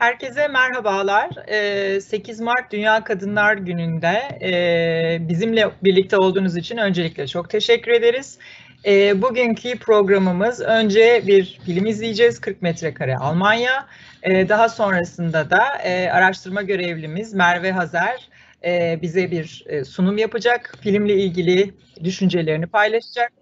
Herkese merhabalar. 8 Mart Dünya Kadınlar Günü'nde bizimle birlikte olduğunuz için öncelikle çok teşekkür ederiz. Bugünkü programımız önce bir film izleyeceğiz 40 metrekare Almanya. Daha sonrasında da araştırma görevlimiz Merve Hazer bize bir sunum yapacak. Filmle ilgili düşüncelerini paylaşacak.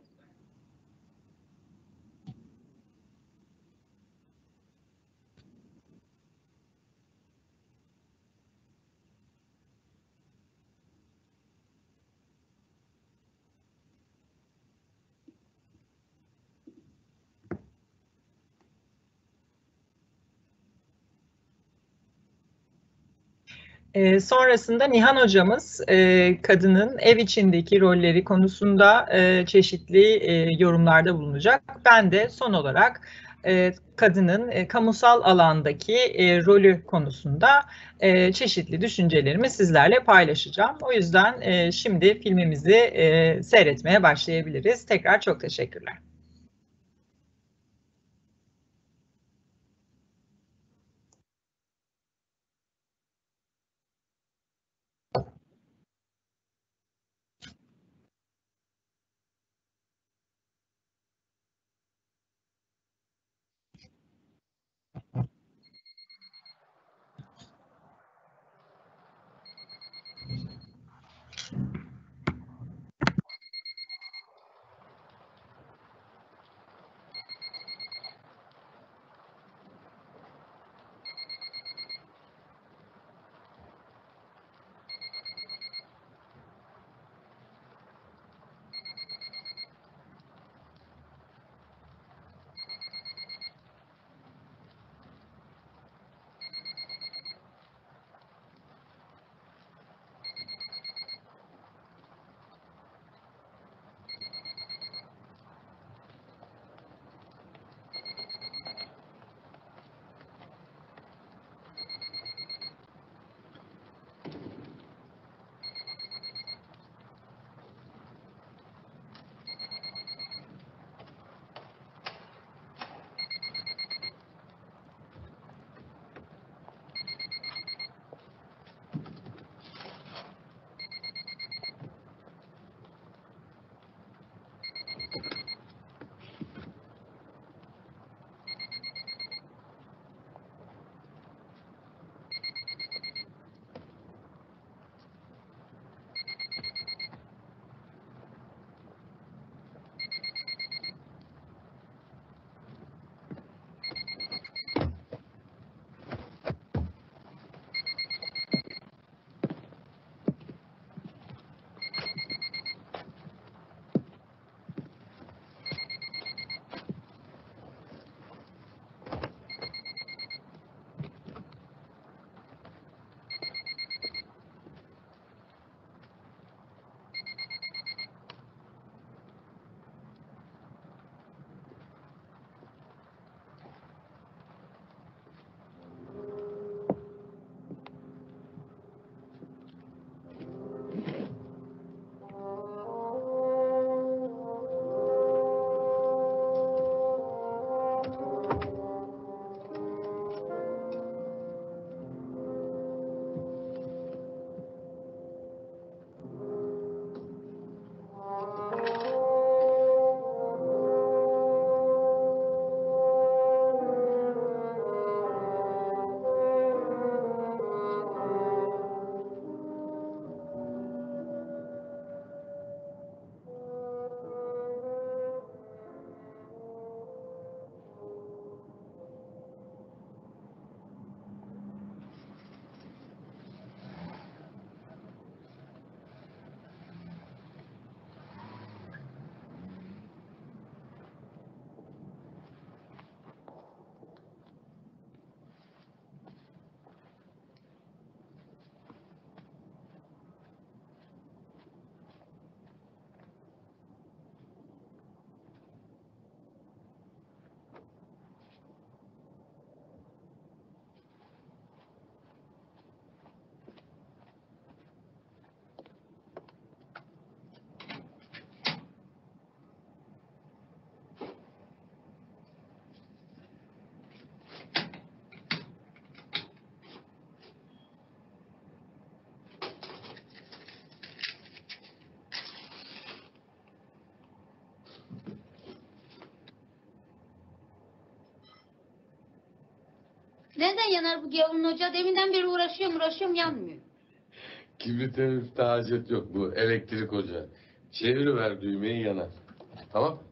E, sonrasında Nihan hocamız e, kadının ev içindeki rolleri konusunda e, çeşitli e, yorumlarda bulunacak. Ben de son olarak e, kadının e, kamusal alandaki e, rolü konusunda e, çeşitli düşüncelerimi sizlerle paylaşacağım. O yüzden e, şimdi filmimizi e, seyretmeye başlayabiliriz. Tekrar çok teşekkürler. Neden yanar bu gavurun ocağı? Deminden beri uğraşıyorum uğraşıyorum yanmıyor. Kibrite müfte hacet yok. Bu elektrik ocağı. Çeviriver düğmeyi yanar. Tamam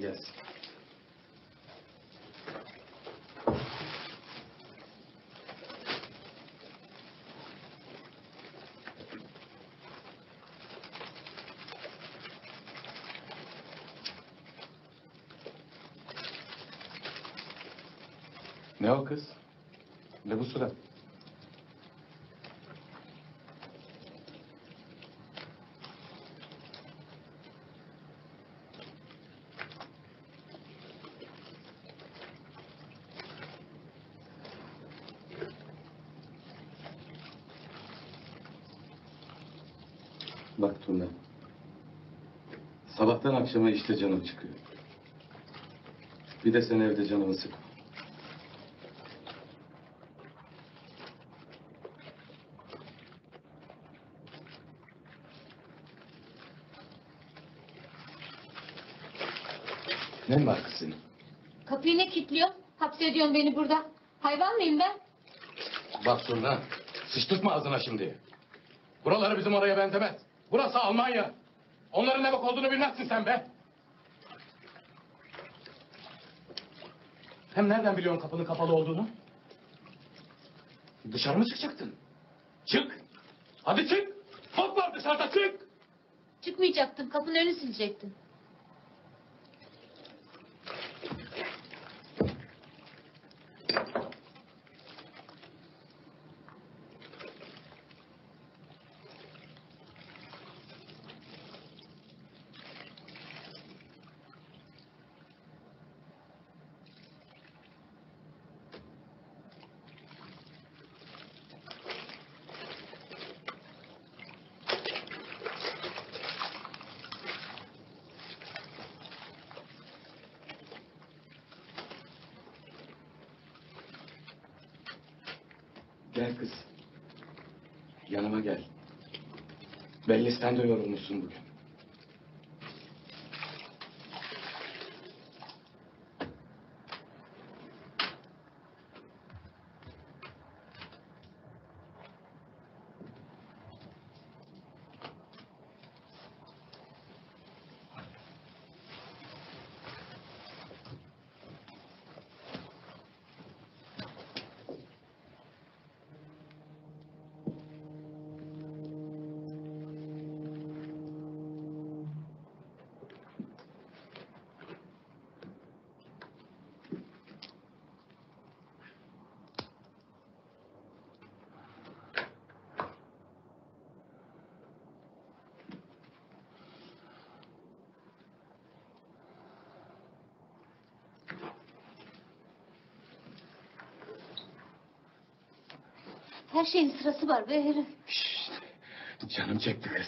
gelsin. Ne o kız? Ne bu surat? Bak Turna. Sabahtan akşama işte canım çıkıyor. Bir de sen evde canımı sıkma. Ne var kız senin? Kapıyı ne kilitliyor? Hapsediyorsun beni burada. Hayvan mıyım ben? Bak Turna. Sıçtırtma ağzına şimdi. Buraları bizim oraya benzemez. Burası Almanya. Onların ne bak olduğunu bilmezsin sen be. Hem nereden biliyorsun kapının kapalı olduğunu? Dışarı mı çıkacaktın? Çık. Hadi çık. Halk var dışarıda çık. Çıkmayacaktım. Kapının önünü silecektim. Belli sen de yorulmuşsun bugün. Her şeyin sırası var Behrem. Şşt, canım çekti kız.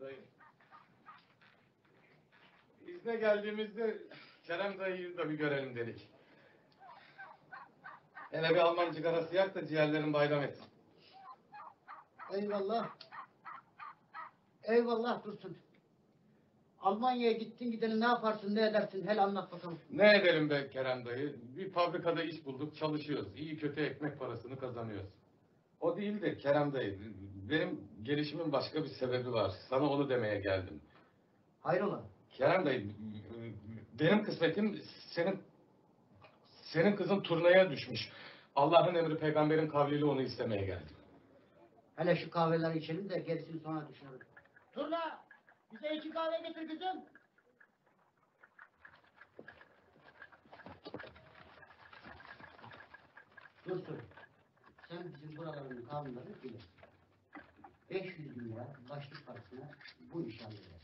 Dayı. İzne geldiğimizde Kerem dayıyı da bir görelim dedik. Hele bir Alman cigarası yak da ciğerlerin bayram etsin. Eyvallah. Eyvallah Dursun. Almanya'ya gittin gideni ne yaparsın ne edersin hele anlat bakalım. Ne edelim be Kerem dayı? Bir fabrikada iş bulduk, çalışıyoruz. İyi kötü ekmek parasını kazanıyoruz. O değil de Kerem dayı, benim gelişimin başka bir sebebi var. Sana onu demeye geldim. Hayrola? Kerem dayı, benim kısmetim senin senin kızın turnaya düşmüş. Allah'ın emri peygamberin kavliyle onu istemeye geldim. Hele şu kahveleri içelim de gerisini sonra düşünürüz. Turna bize iki kahve getir kızım. Dursun. Sen bizim buraların kanunları bilirsin. 500 bin lira başlık parasına bu işi halleder.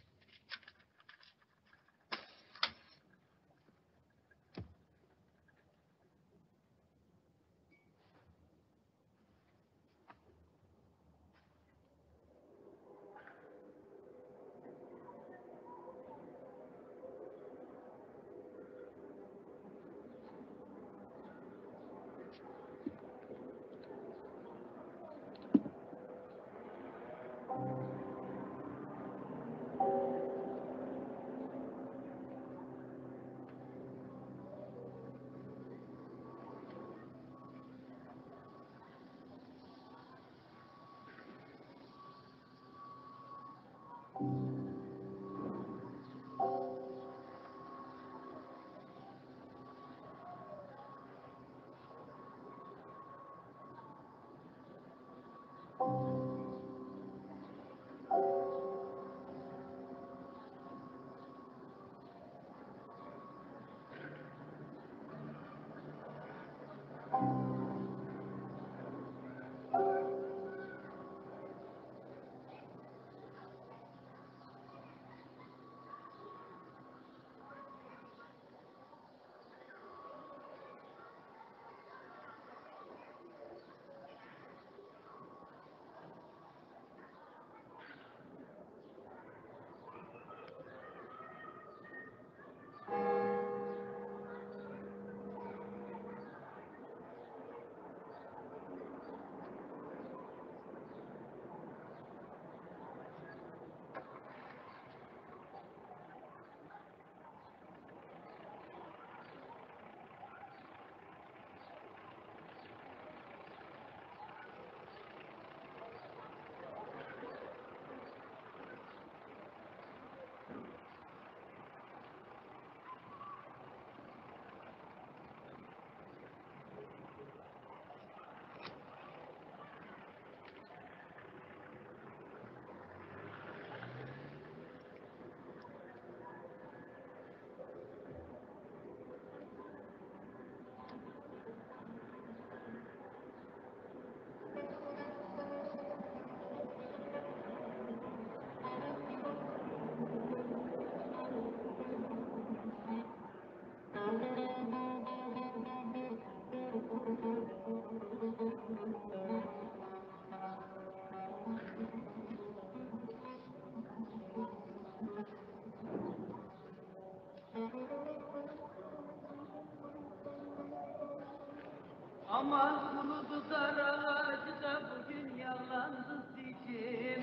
Aman kurudu dar ağacı da bugün yalandı dicim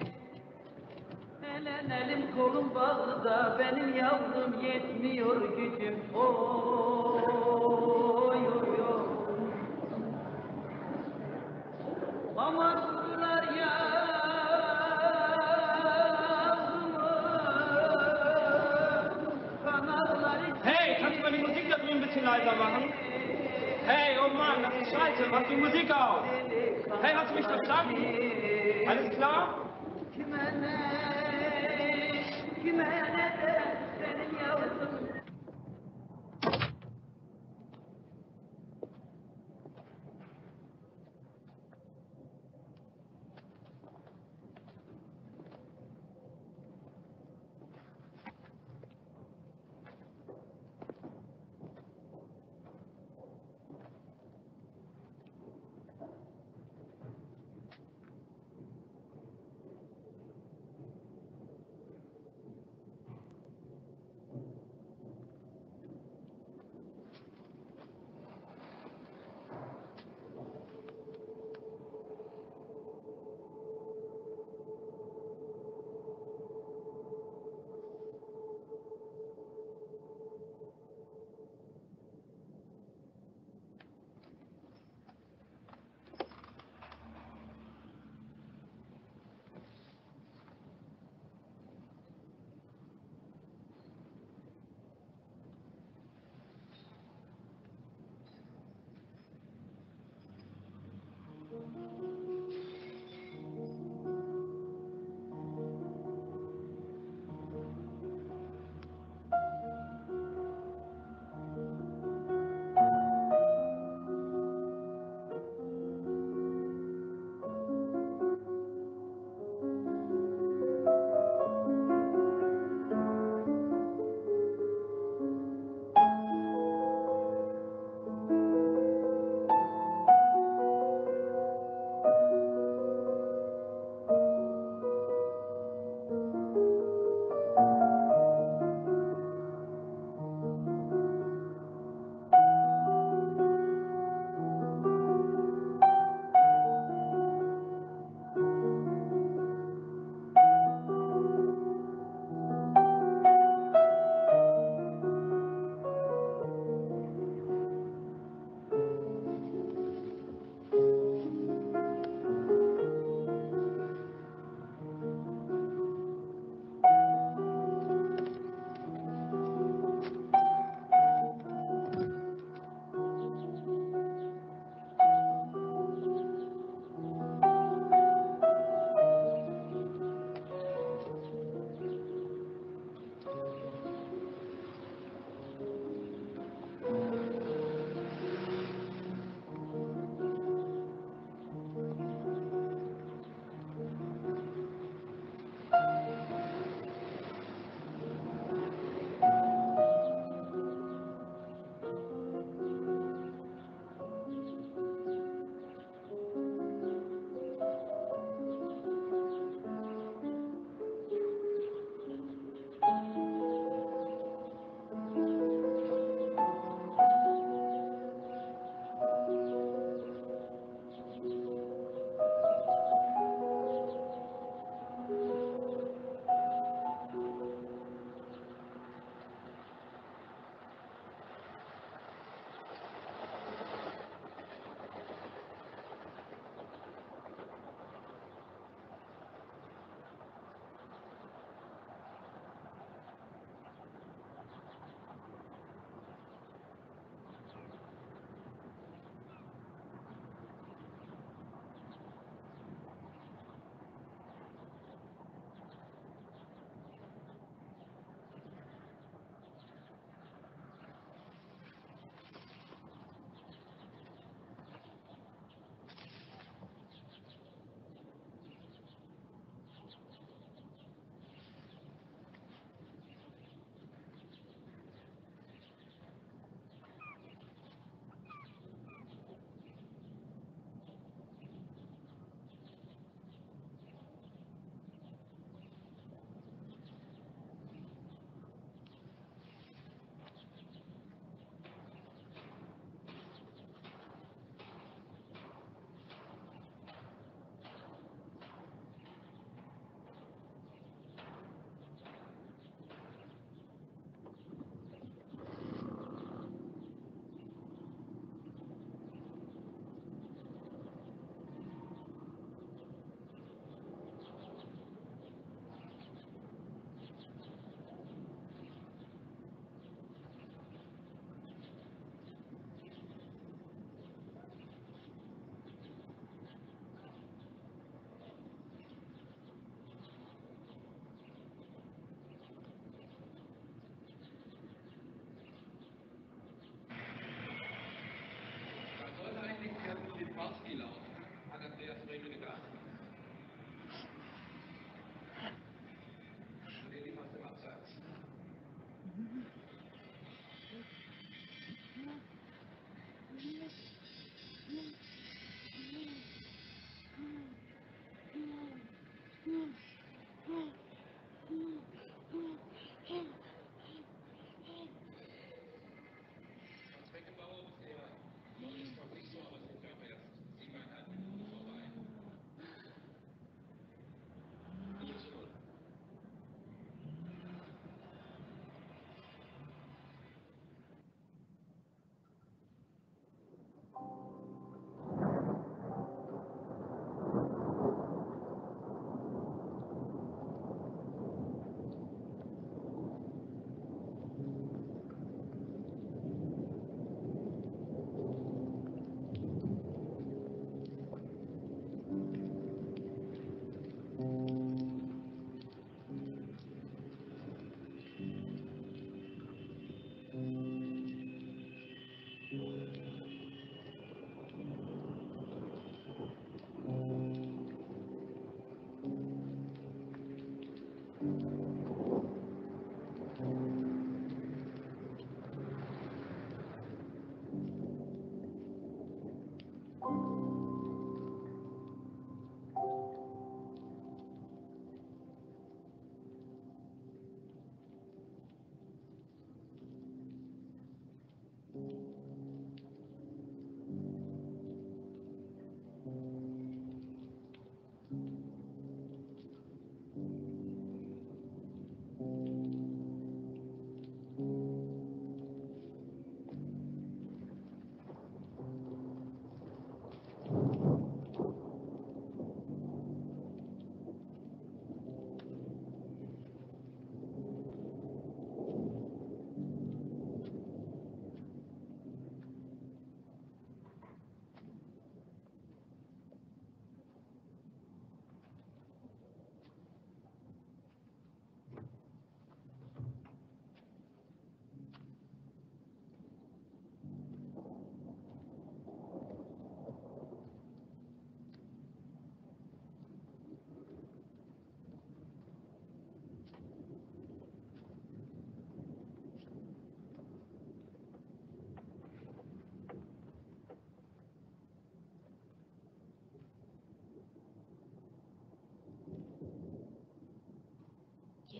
Helen elim kolum bağlı da benim yavrum yetmiyor gücüm. Oy oy oy. Kanarlar için Hey, kannst du mal die Musik da drüben ein bisschen leiser machen? Scheiße, mach die Musik aus! Hey, hast du mich verstanden? Alles klar?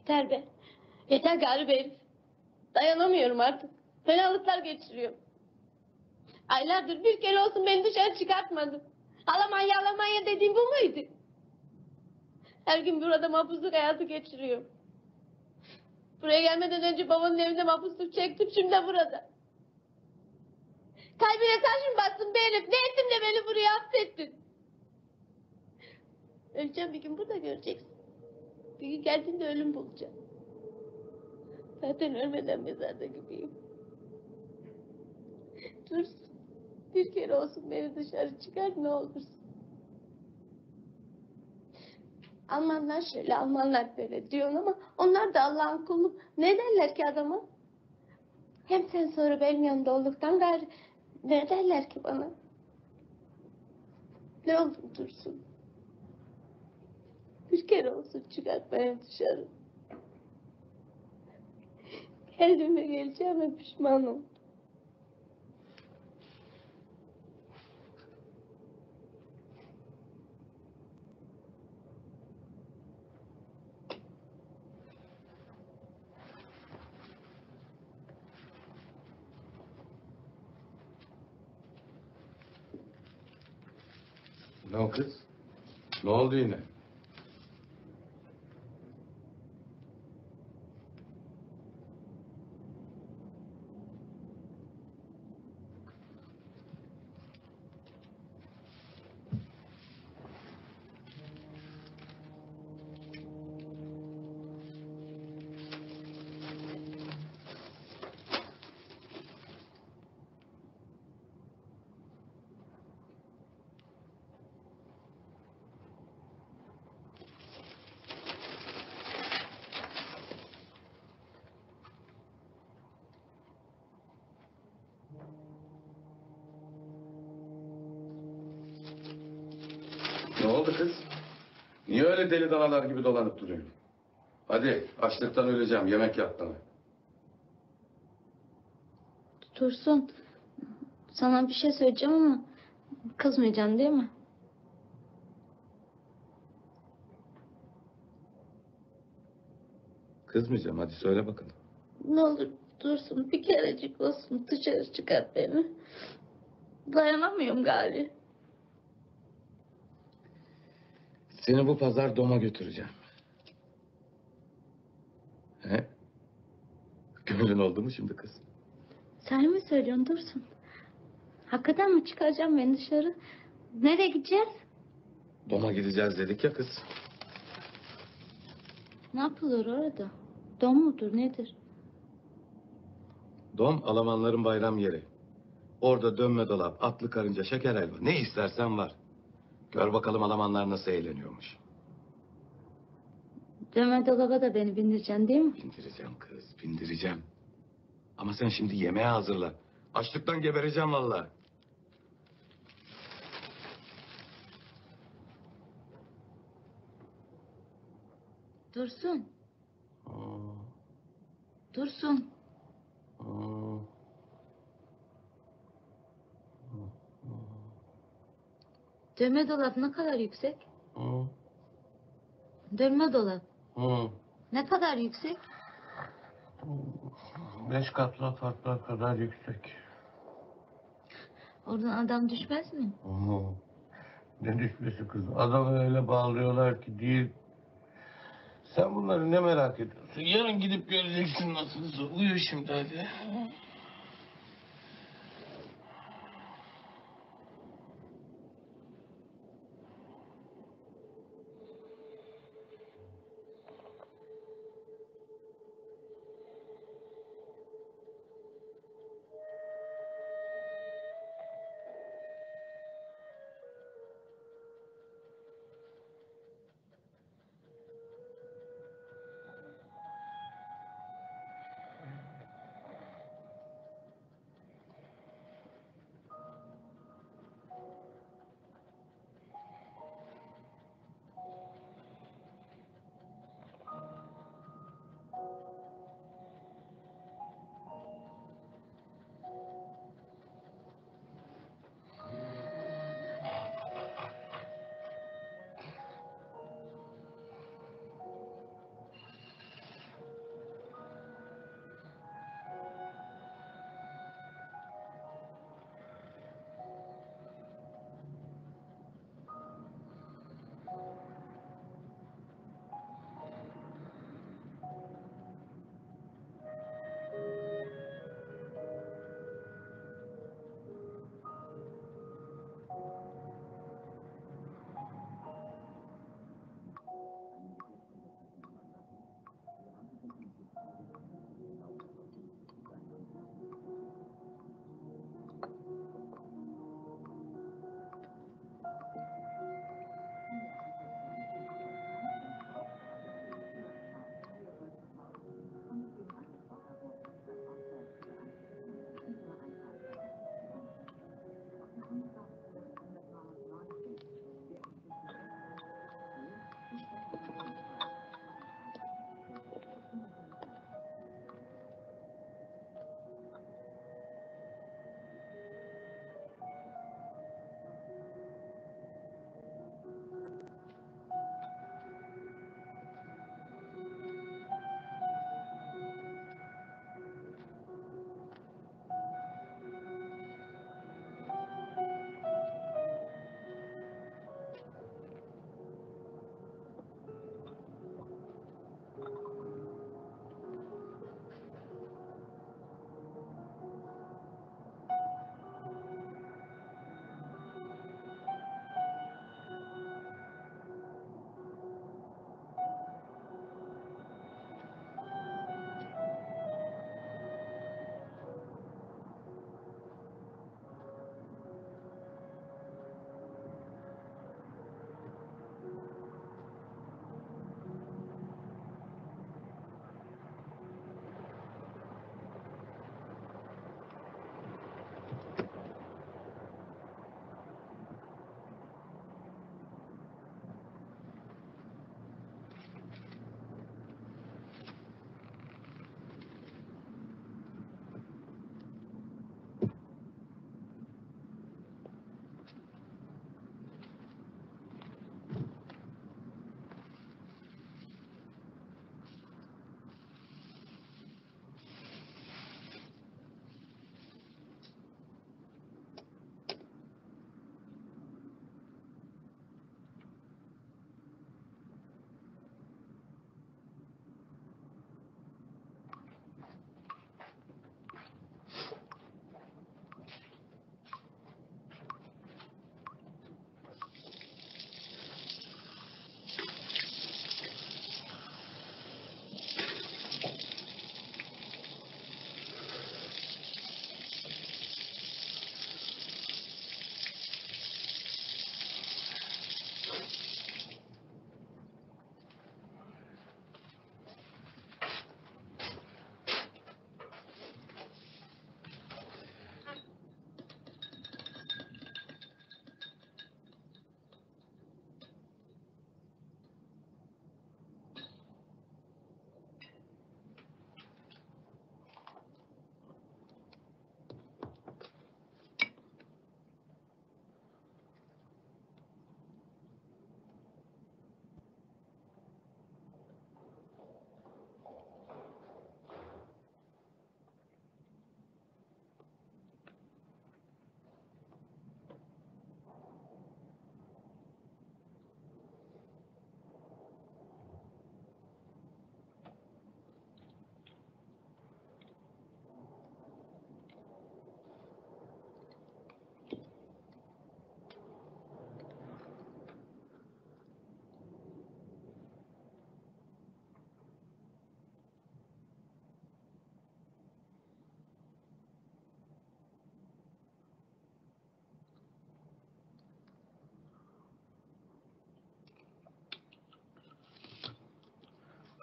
Yeter be. Yeter gari be herif. Dayanamıyorum artık. Fenalıklar geçiriyorum. Aylardır bir kere olsun beni dışarı çıkartmadın. Almanya Almanya dediğim bu muydu? Her gün burada mahpusluk hayatı geçiriyorum. Buraya gelmeden önce babanın evinde mahpusluk çektim şimdi de burada. Kalbine taş mı bastın be herif? Ne ettim de beni buraya hapsettin? Öleceğim bir gün burada göreceksin. Bir gün geldiğinde ölüm bulacağım. Zaten ölmeden mezarda gibiyim. Dursun. Bir kere olsun beni dışarı çıkar ne olursun. Almanlar şöyle, Almanlar böyle diyorsun ama onlar da Allah'ın kulu. Ne derler ki adama? Hem sen sonra benim yanımda olduktan gayrı ne derler ki bana? Ne olur dursun. Bir kere olsun çıkart beni dışarı. Kendime geleceğime pişmanım. Ne o kız? Ne oldu yine? Öyle deli danalar gibi dolanıp duruyorsun? Hadi açlıktan öleceğim. Yemek yap bana. Dursun. Sana bir şey söyleyeceğim ama kızmayacaksın değil mi? Kızmayacağım. Hadi söyle bakalım. Ne olur Dursun bir kerecik olsun dışarı çıkart beni. Dayanamıyorum galiba. Seni bu pazar doma götüreceğim. He? Gönlün oldu mu şimdi kız? Sen mi söylüyorsun Dursun? Hakikaten mi çıkaracağım beni dışarı? Nereye gideceğiz? Doma gideceğiz dedik ya kız. Ne yapılır orada? Don mudur nedir? Dom Almanların bayram yeri. Orada dönme dolap, atlı karınca, şeker helva. Ne istersen var. Gör bakalım Almanlar nasıl eğleniyormuş. Döme dolaba da beni bindireceksin değil mi? Bindireceğim kız, bindireceğim. Ama sen şimdi yemeğe hazırla. Açlıktan gebereceğim vallahi. Dursun. Dursun. Dönme dolap ne kadar yüksek? Dönme dolap ne kadar yüksek? Beş katlı apartman kadar yüksek. Oradan adam düşmez mi? Ne düşmesi kız? Adamı öyle bağlıyorlar ki değil. Sen bunları ne merak ediyorsun? Yarın gidip göreceksin nasılsa. Uyu şimdi hadi.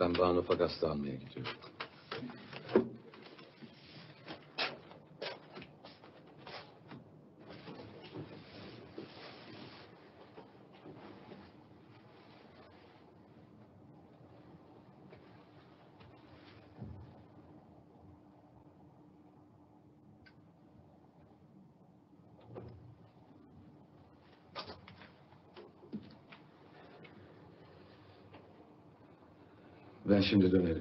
Ben Banu Fagas'ta almaya gidiyorum. Ben şimdi dönerim.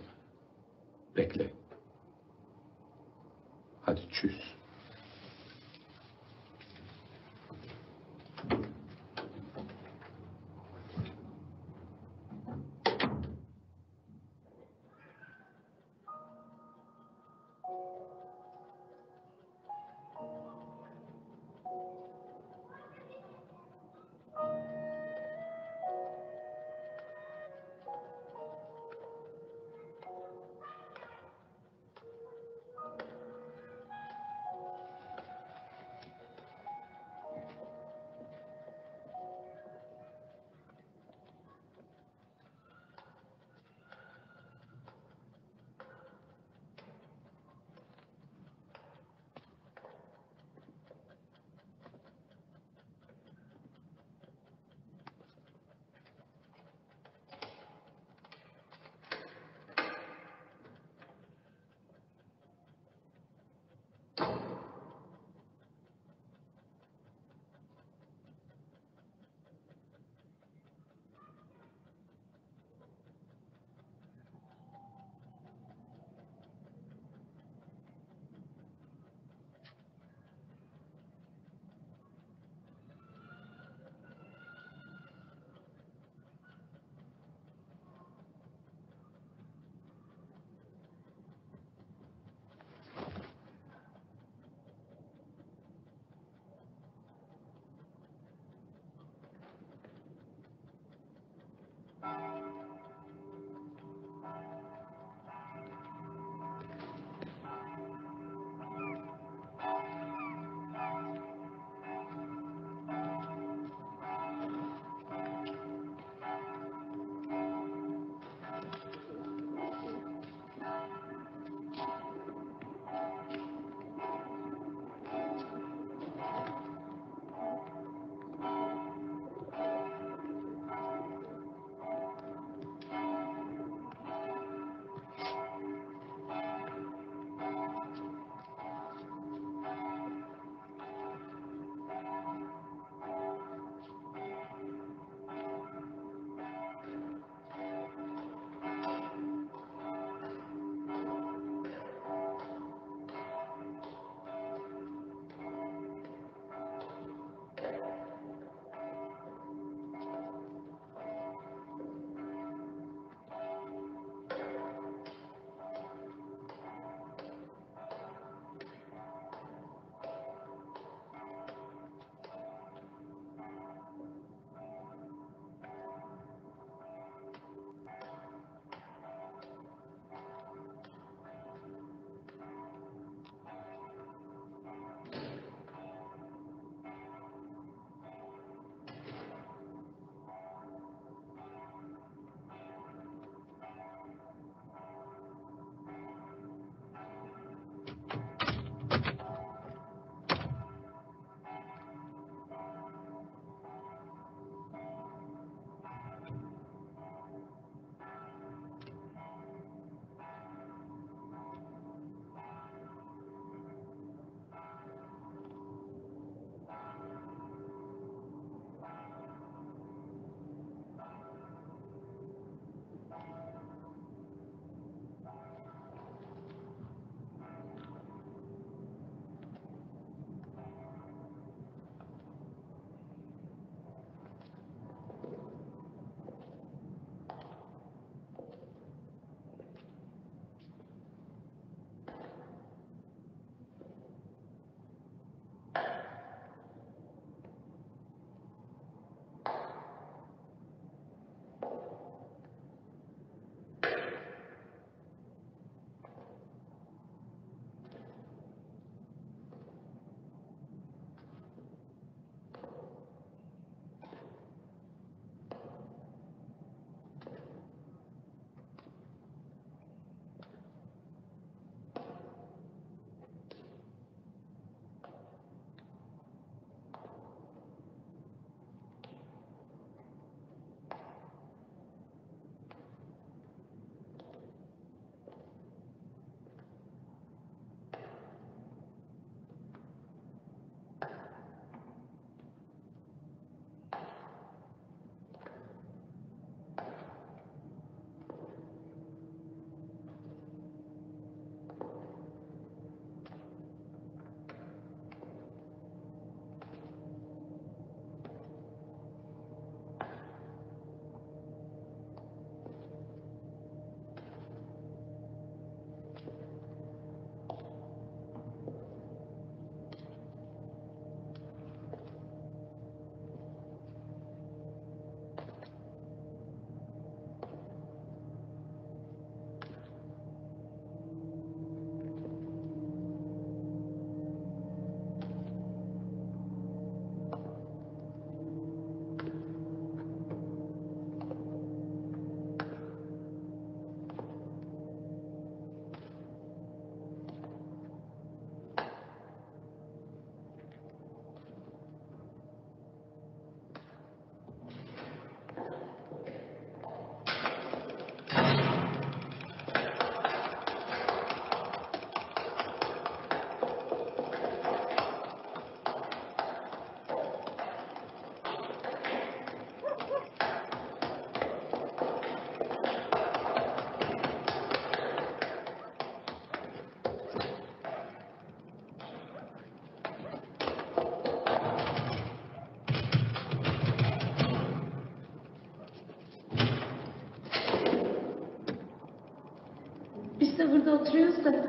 Burada oturuyoruz da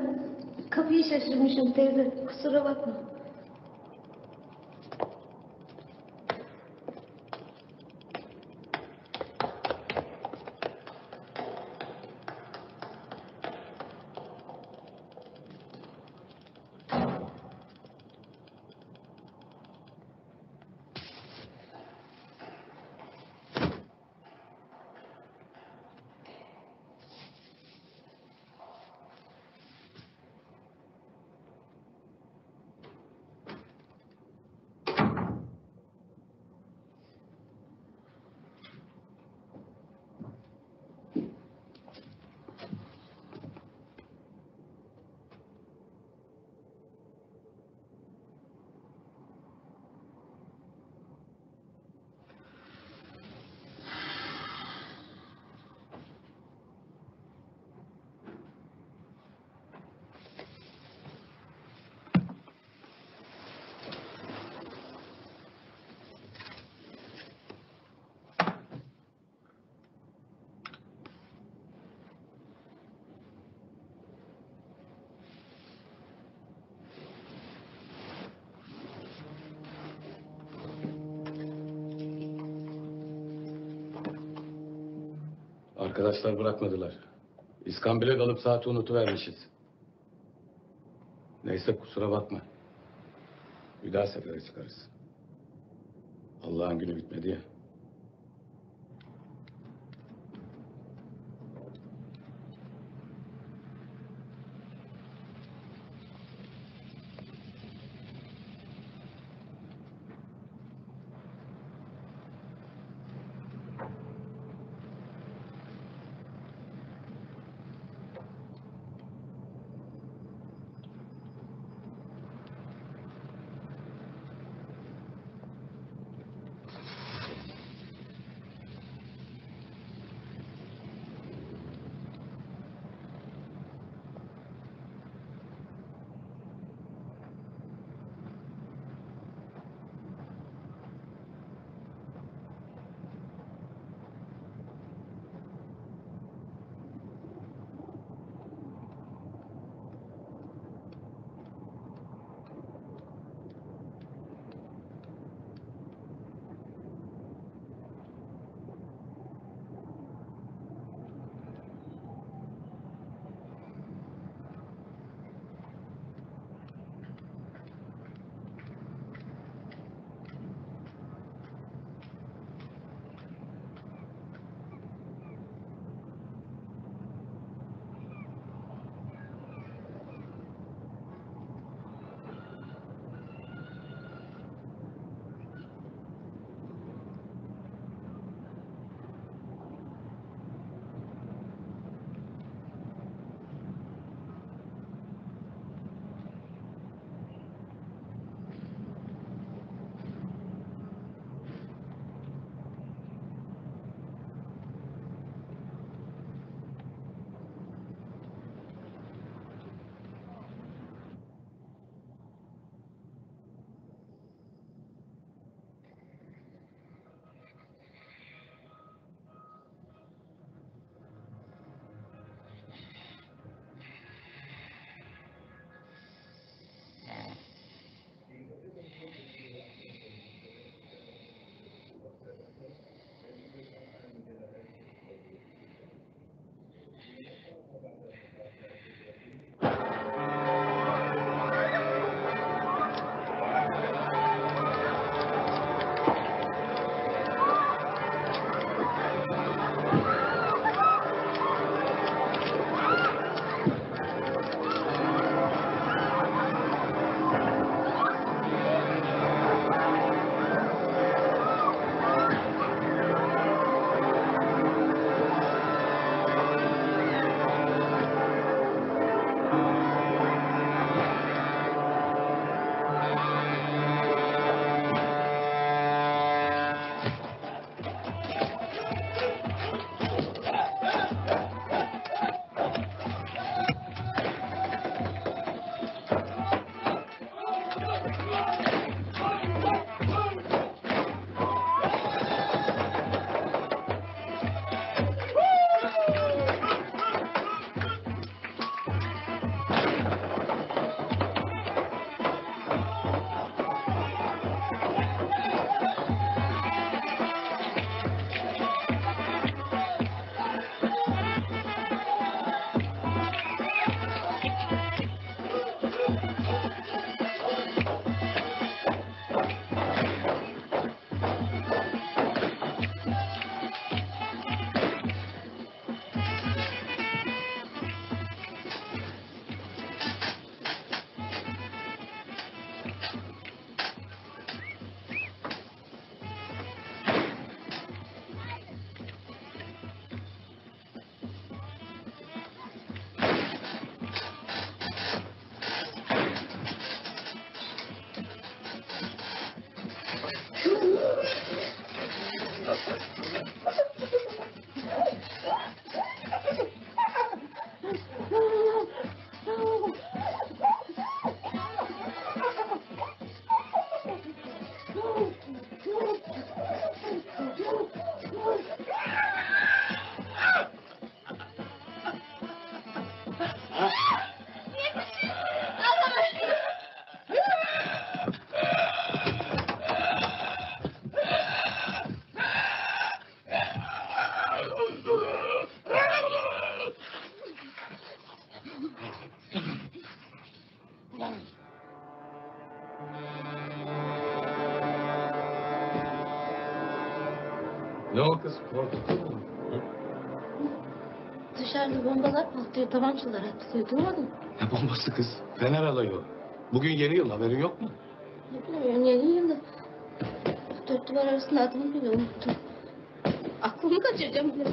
kapıyı şaşırmışım teyze. Kusura bakma. Arkadaşlar bırakmadılar. İskambil'e kalıp saati unutuvermişiz. Neyse kusura bakma. Bir daha sefere çıkarız. Allah'ın günü bitmedi ya. Kız korktun mu? Dışarıda bombalar patlıyor, tabancalar atılıyor. Duymadın mı? Ne bombası kız? Fener alayı Bugün yeni yıl haberin yok mu? Ne bileyim yeni yılda. Dört duvar arasında adımı bile unuttum. Aklımı kaçıracağım bile.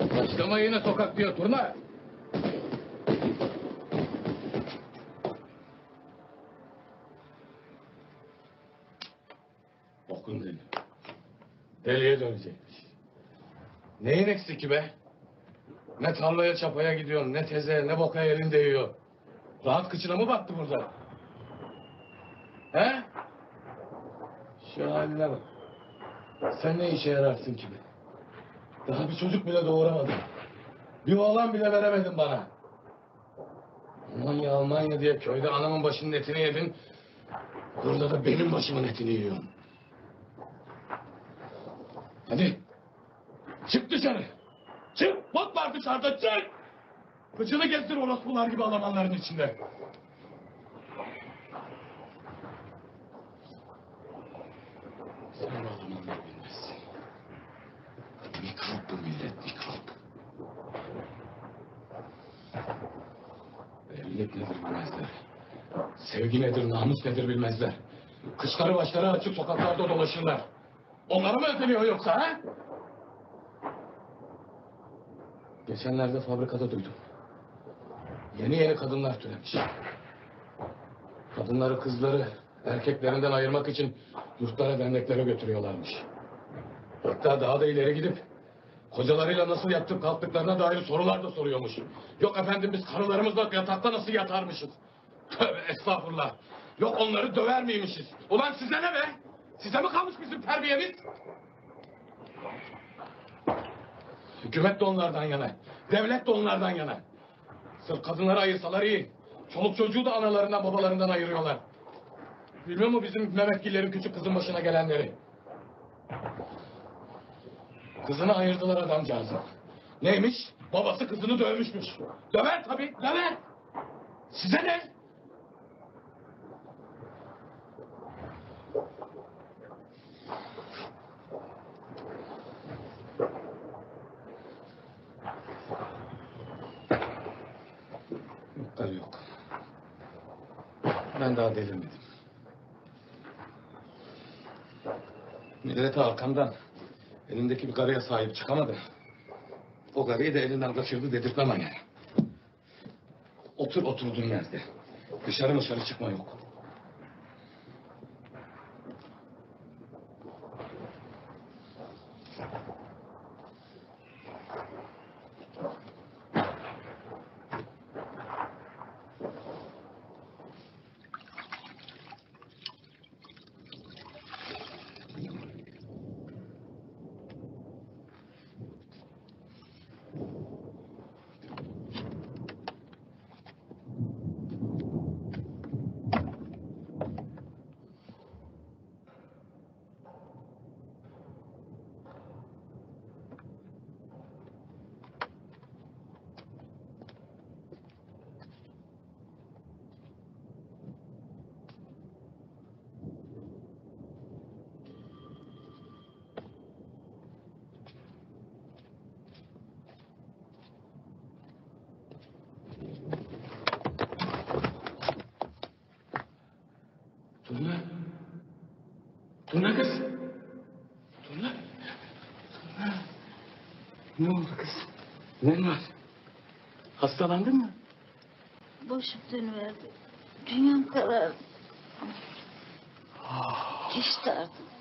Başlama yine sokak diyor turna. Okun deli. Deliye dönecekmiş. Neyin eksik ki be? Ne tarlaya çapaya gidiyorsun, ne teze, ne boka elin değiyor. Rahat kıçına mı battı burada? He? Şu haline bak. Sen ne işe yararsın ki be? Daha bir çocuk bile doğuramadın. Bir oğlan bile veremedin bana. Almanya Almanya diye köyde anamın başının etini yedin. Burada da benim başımın etini yiyorsun. Hadi. Çık dışarı. Çık. Bot var dışarıda çık. Kıçını gezdir orospular gibi alamanların içinde. Sen alamanları bilmezsin. Mikrop bu millet mikrop. Evlilik nedir bilmezler. Sevgi nedir, namus nedir bilmezler. Kışları başları açık sokaklarda dolaşırlar. Onları mı özeniyor yoksa ha? Geçenlerde fabrikada duydum. Yeni yeni kadınlar türemiş. Kadınları, kızları erkeklerinden ayırmak için yurtlara, derneklere götürüyorlarmış. Hatta daha da ileri gidip kocalarıyla nasıl yatıp kalktıklarına dair sorular da soruyormuş. Yok efendim biz karılarımızla yatakta nasıl yatarmışız? Tövbe estağfurullah. Yok onları döver miymişiz? Ulan size ne be? Size mi kalmış bizim terbiyemiz? Hükümet de onlardan yana. Devlet de onlardan yana. Sırf kadınları ayırsalar iyi. Çoluk çocuğu da analarından babalarından ayırıyorlar. Bilmiyor mu bizim Mehmetgillerin küçük kızın başına gelenleri? Kızını ayırdılar adamcağızın. Neymiş? Babası kızını dövmüşmüş. Döver tabii, döver. Size ne? Yok, yok. Ben daha delirmedim. Millete arkamdan elindeki bir karıya sahip çıkamadı. O karıyı da elinden kaçırdı dedirtmem yani. Otur oturduğun yerde. Dışarı dışarı çıkma yok. Turna. Turna kız. Turna. Turna. Ne oldu kız? Ne var? Hastalandın mı? Boşum dönüverdi. Dünyam karardı. Geçti artık.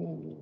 Ooh.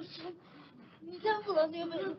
Dursun. Midem bulanıyor benim.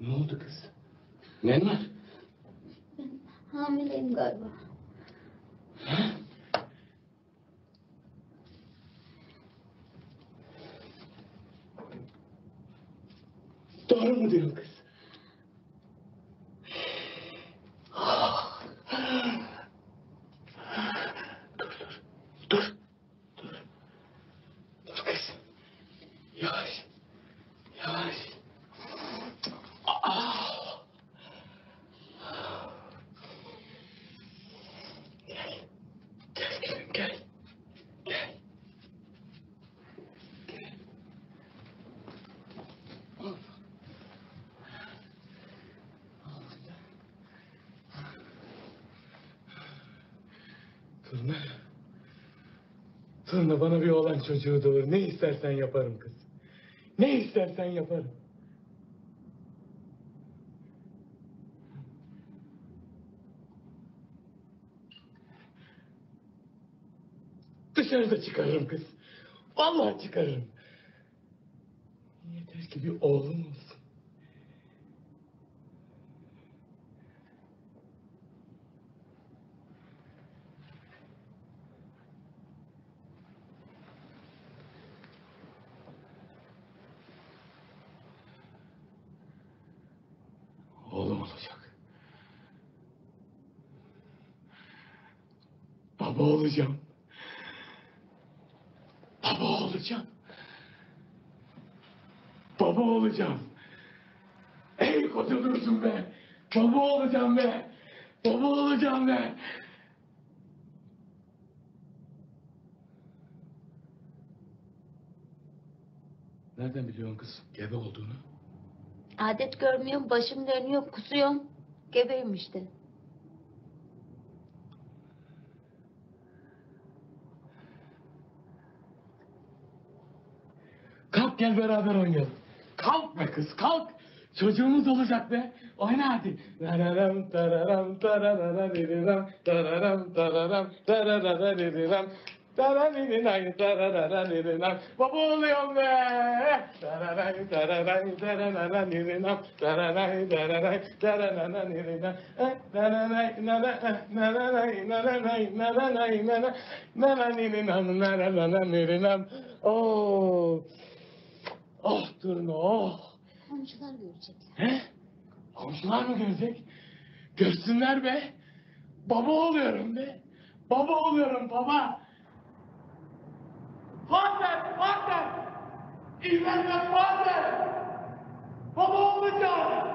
Ne oldu kız? Ne var? Hamileyim galiba. Turna. Turna bana bir oğlan çocuğu doğur. Ne istersen yaparım kız. Ne istersen yaparım. Dışarıda çıkarırım kız. Vallahi çıkarırım. Yeter ki bir oğlum olsun. Oğlum olacak. Baba olacağım. Baba olacağım. Baba olacağım. Ey koca dursun be. Baba olacağım be. Baba olacağım be. Nereden biliyorsun kız gebe olduğunu? Adet görmüyorum, başım dönüyor, kusuyorum. Gebeyim işte. Kalk gel beraber oynayalım. Kalk be kız kalk. Çocuğumuz olacak be. Oyna hadi. Tararam tararam tarararariram tararam tararam tarararariram Baba oluyorum be. Oh. Oh Turna oh. Komşular görecekler. He? Komşular mı görecek? Görsünler be. Baba oluyorum be. Baba oluyorum baba. Father, Father, even the Father, from all the time.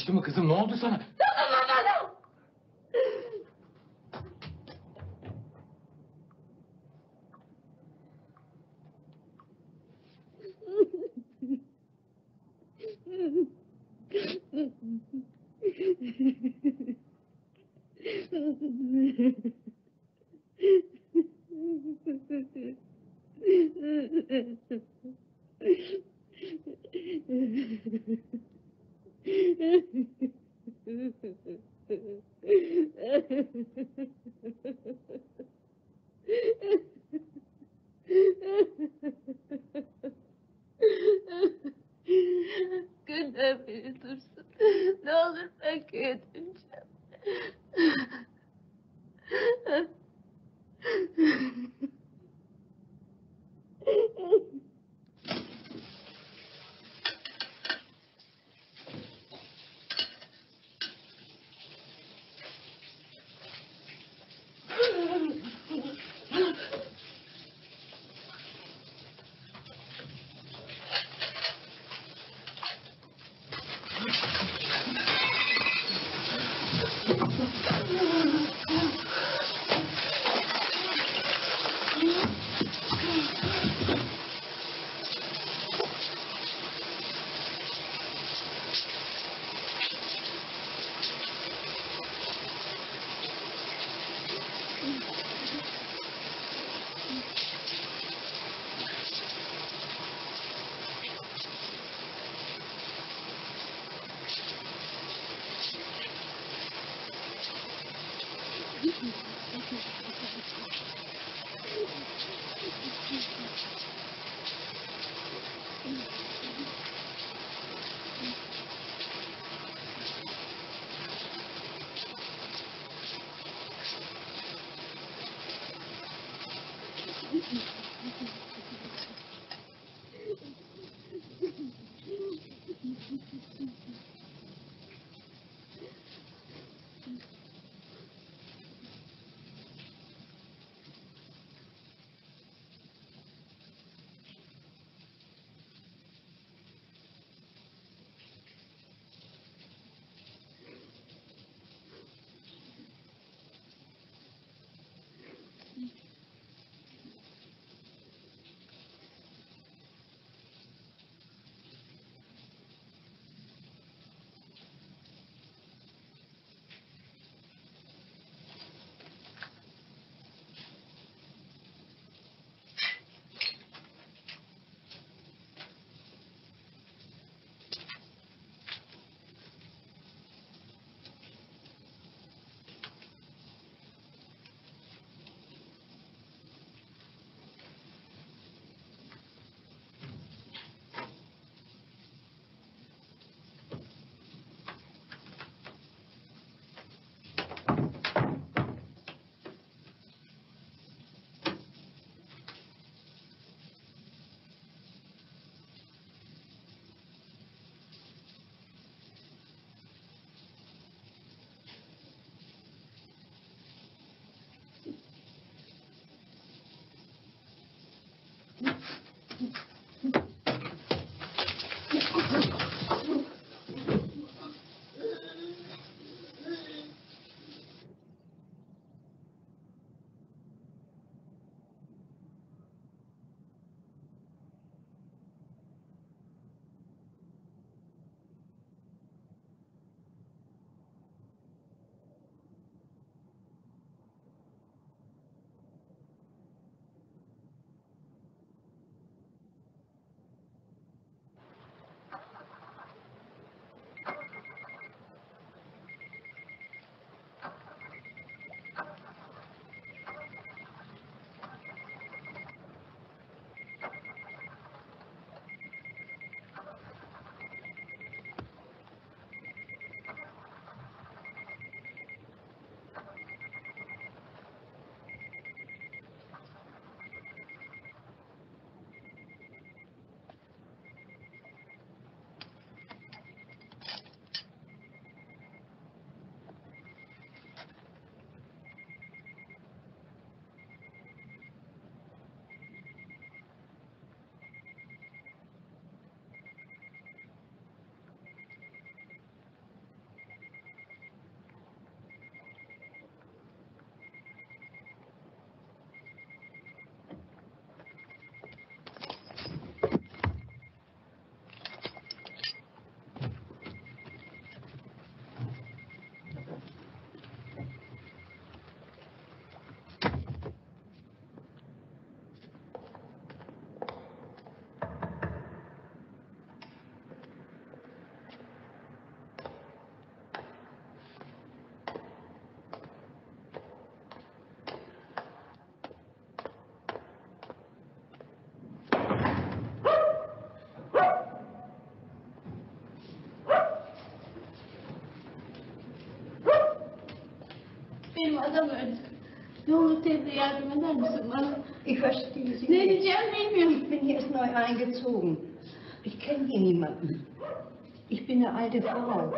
Manyaklaştı mı kızım? Ne oldu sana? Adam öldü. Ne olur teyze yardım eder misin bana? Ich verstehe Sie Ne nicht. diyeceğim bilmiyorum. Ich bin hier erst neu eingezogen. Ich kenne hier niemanden. Ich bin eine alte Frau.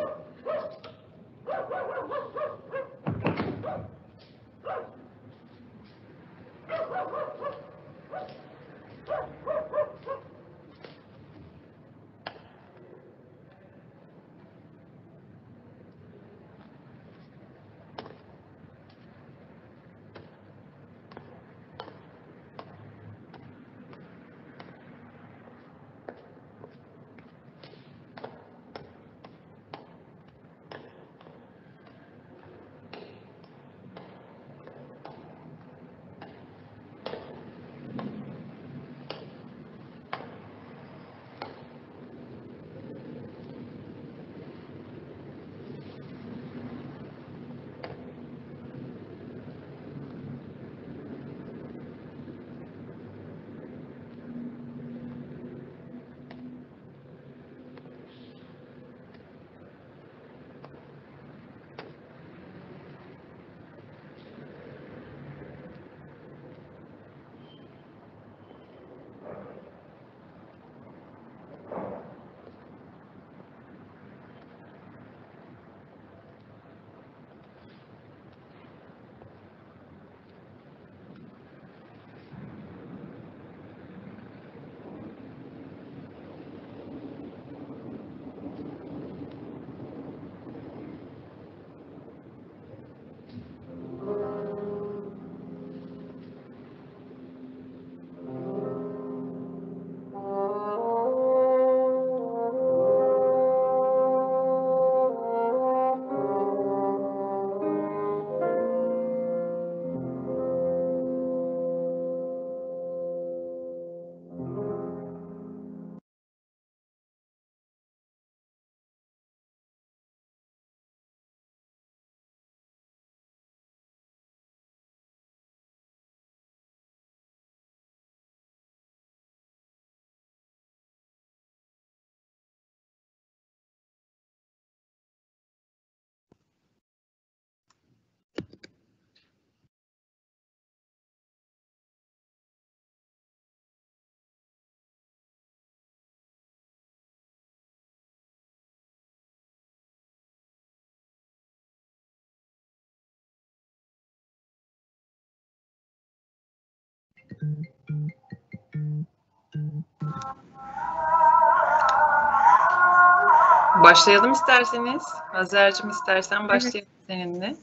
Başlayalım isterseniz. Hazer'cim istersen başlayalım seninle.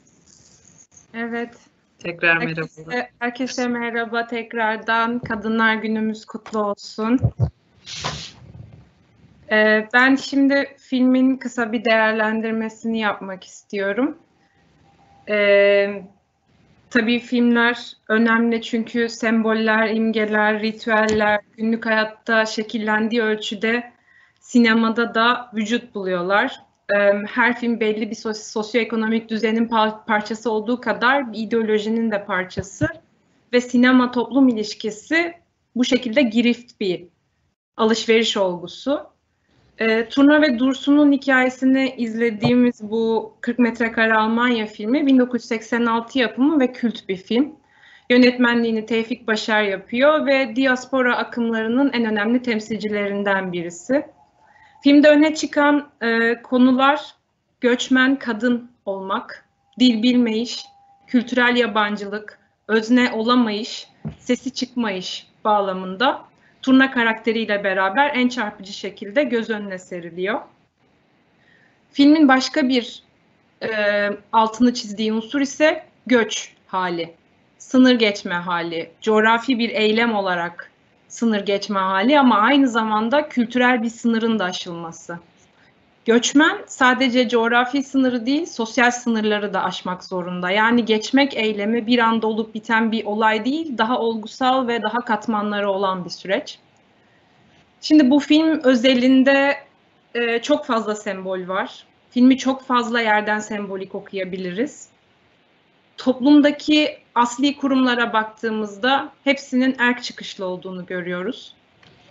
Evet. Tekrar merhaba. Herkese, herkese merhaba tekrardan. Kadınlar Günümüz kutlu olsun. Ee, ben şimdi filmin kısa bir değerlendirmesini yapmak istiyorum. Ee, tabii filmler önemli çünkü semboller, imgeler, ritüeller günlük hayatta şekillendiği ölçüde sinemada da vücut buluyorlar. Her film belli bir sos- sosyoekonomik düzenin par- parçası olduğu kadar bir ideolojinin de parçası ve sinema toplum ilişkisi bu şekilde girift bir alışveriş olgusu. Ee, Turna ve Dursun'un hikayesini izlediğimiz bu 40 metrekare Almanya filmi 1986 yapımı ve kült bir film. Yönetmenliğini Tevfik Başar yapıyor ve diaspora akımlarının en önemli temsilcilerinden birisi. Filmde öne çıkan e, konular göçmen kadın olmak, dil bilmeyiş, kültürel yabancılık, özne olamayış, sesi çıkmayış bağlamında Turna karakteriyle beraber en çarpıcı şekilde göz önüne seriliyor. Filmin başka bir e, altını çizdiği unsur ise göç hali, sınır geçme hali, coğrafi bir eylem olarak sınır geçme hali ama aynı zamanda kültürel bir sınırın da aşılması. Göçmen sadece coğrafi sınırı değil, sosyal sınırları da aşmak zorunda. Yani geçmek eylemi bir anda olup biten bir olay değil, daha olgusal ve daha katmanları olan bir süreç. Şimdi bu film özelinde e, çok fazla sembol var. Filmi çok fazla yerden sembolik okuyabiliriz. Toplumdaki asli kurumlara baktığımızda hepsinin erk çıkışlı olduğunu görüyoruz.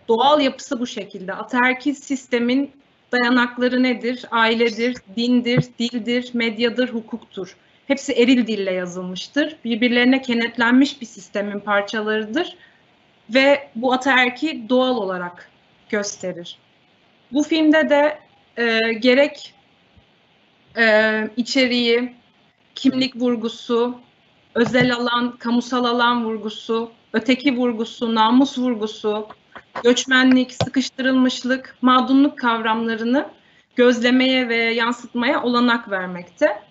Doğal yapısı bu şekilde. Ataerkil sistemin dayanakları nedir? Ailedir, dindir, dildir, medyadır, hukuktur. hepsi eril dille yazılmıştır. Birbirlerine kenetlenmiş bir sistemin parçalarıdır ve bu ataerki doğal olarak gösterir. Bu filmde de e, gerek e, içeriği, kimlik vurgusu, özel alan, kamusal alan vurgusu, öteki vurgusu, namus vurgusu, göçmenlik, sıkıştırılmışlık, mağdunluk kavramlarını gözlemeye ve yansıtmaya olanak vermekte.